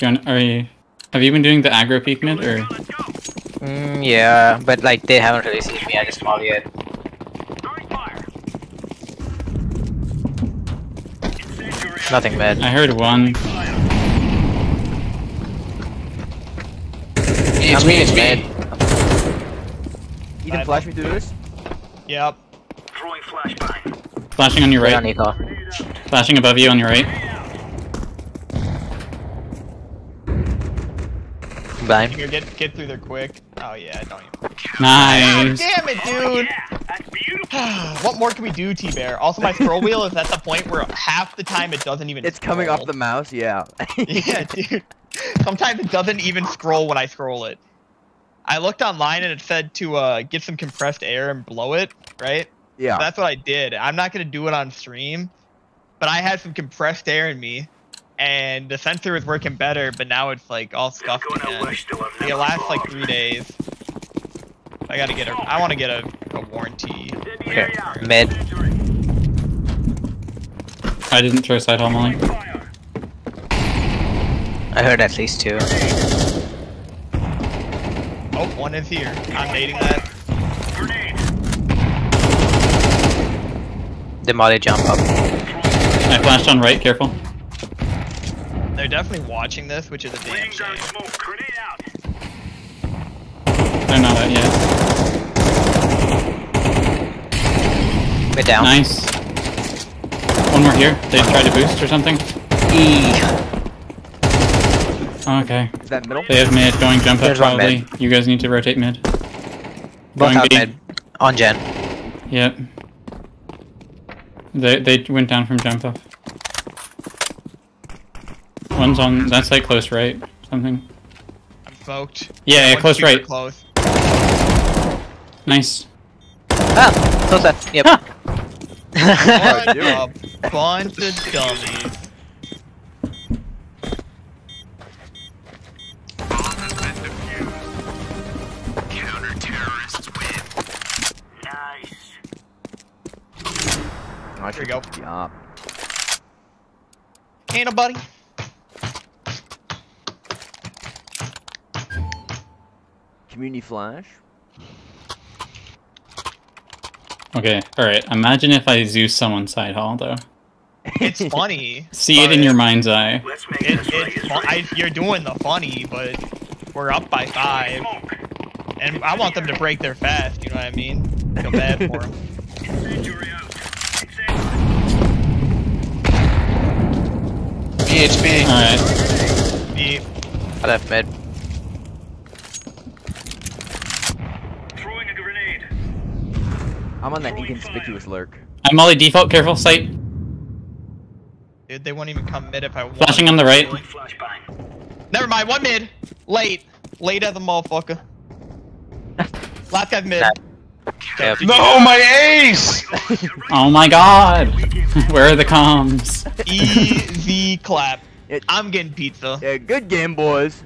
John, are you? Have you been doing the aggro peek mid or? Mm, yeah, but like they haven't really seen me. I just molly it. Throwing fire. Incendiary Nothing bad. I heard one. fire. It's me, it's me. Ethan, Bye, flash me through this. Yep. Throwing flashbang. Flashing on your Right on right. Flashing above you on your right. Blind. Here, get get through there quick. Oh yeah, don't even. Nice. Damn it, dude. Yeah, that's beautiful. what more can we do, T-Bear? Also, my scroll wheel is at the point where half the time it doesn't even. It's coming off the mouse, yeah. yeah, dude. Sometimes it doesn't even scroll when I scroll it. I looked online and it said to uh, get some compressed air and blow it, right? Yeah. That's what I did. I'm not gonna do it on stream, but I had some compressed air in me, and the sensor was working better. But now it's like all scuffed Going again. west, It lasts like three days. I gotta get a. I want to get a, a warranty. Okay. out. Mid. I didn't throw side hall molly. I heard at least two. Oh, one is here. I'm nading that. Grenade. The molly jump up. I flashed on right. Careful. They're definitely watching this, which is a damn Laying shame. smoke. Grenade out. They're not out yet. Mid down. Nice. One more here. They tried to boost or something. E. Okay. Is that middle? They have mid going jump up There's one probably. You guys need to rotate mid. Both Going out B. mid. On gen. Yep. They they went down from jump off. One's on. That's like close right. Something. I'm smoked. Yeah, yeah close right. Close. Nice. Ah! Close that. Yep. What dude. a bunch of dummies. Nice. Oh, I Here we go. be up. Ain't Community flash. Okay. All right. Imagine if I Zeus someone side hall though. It's funny. See it in your mind's eye. Let's It, it's I, you're doing the funny, but we're up by five, and I want them to break their fast. You know what I mean? Feel bad for them. Incendiary out. Incendiary. Me, it's me. All right. Be I left mid. Throwing a grenade. I'm on that inconspicuous lurk. I'm Molly default. Careful. Site. dude, they won't even come mid if I want. Flashing on the right. Never mind. One mid. Late. Late as a motherfucker. Last guy's mid. That- Yep. No, my ace! Oh my God. Where are the comms? Easy clap. It- I'm getting pizza. Yeah, good game, boys.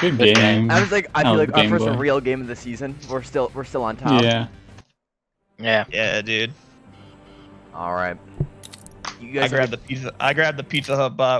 Good game. I was like, I feel Oh, like our first Boy. real game of the season. We're still, we're still on top. Yeah. Yeah. Yeah, dude. All right. You I guys. grabbed the pizza. I grabbed the Pizza Hut bot.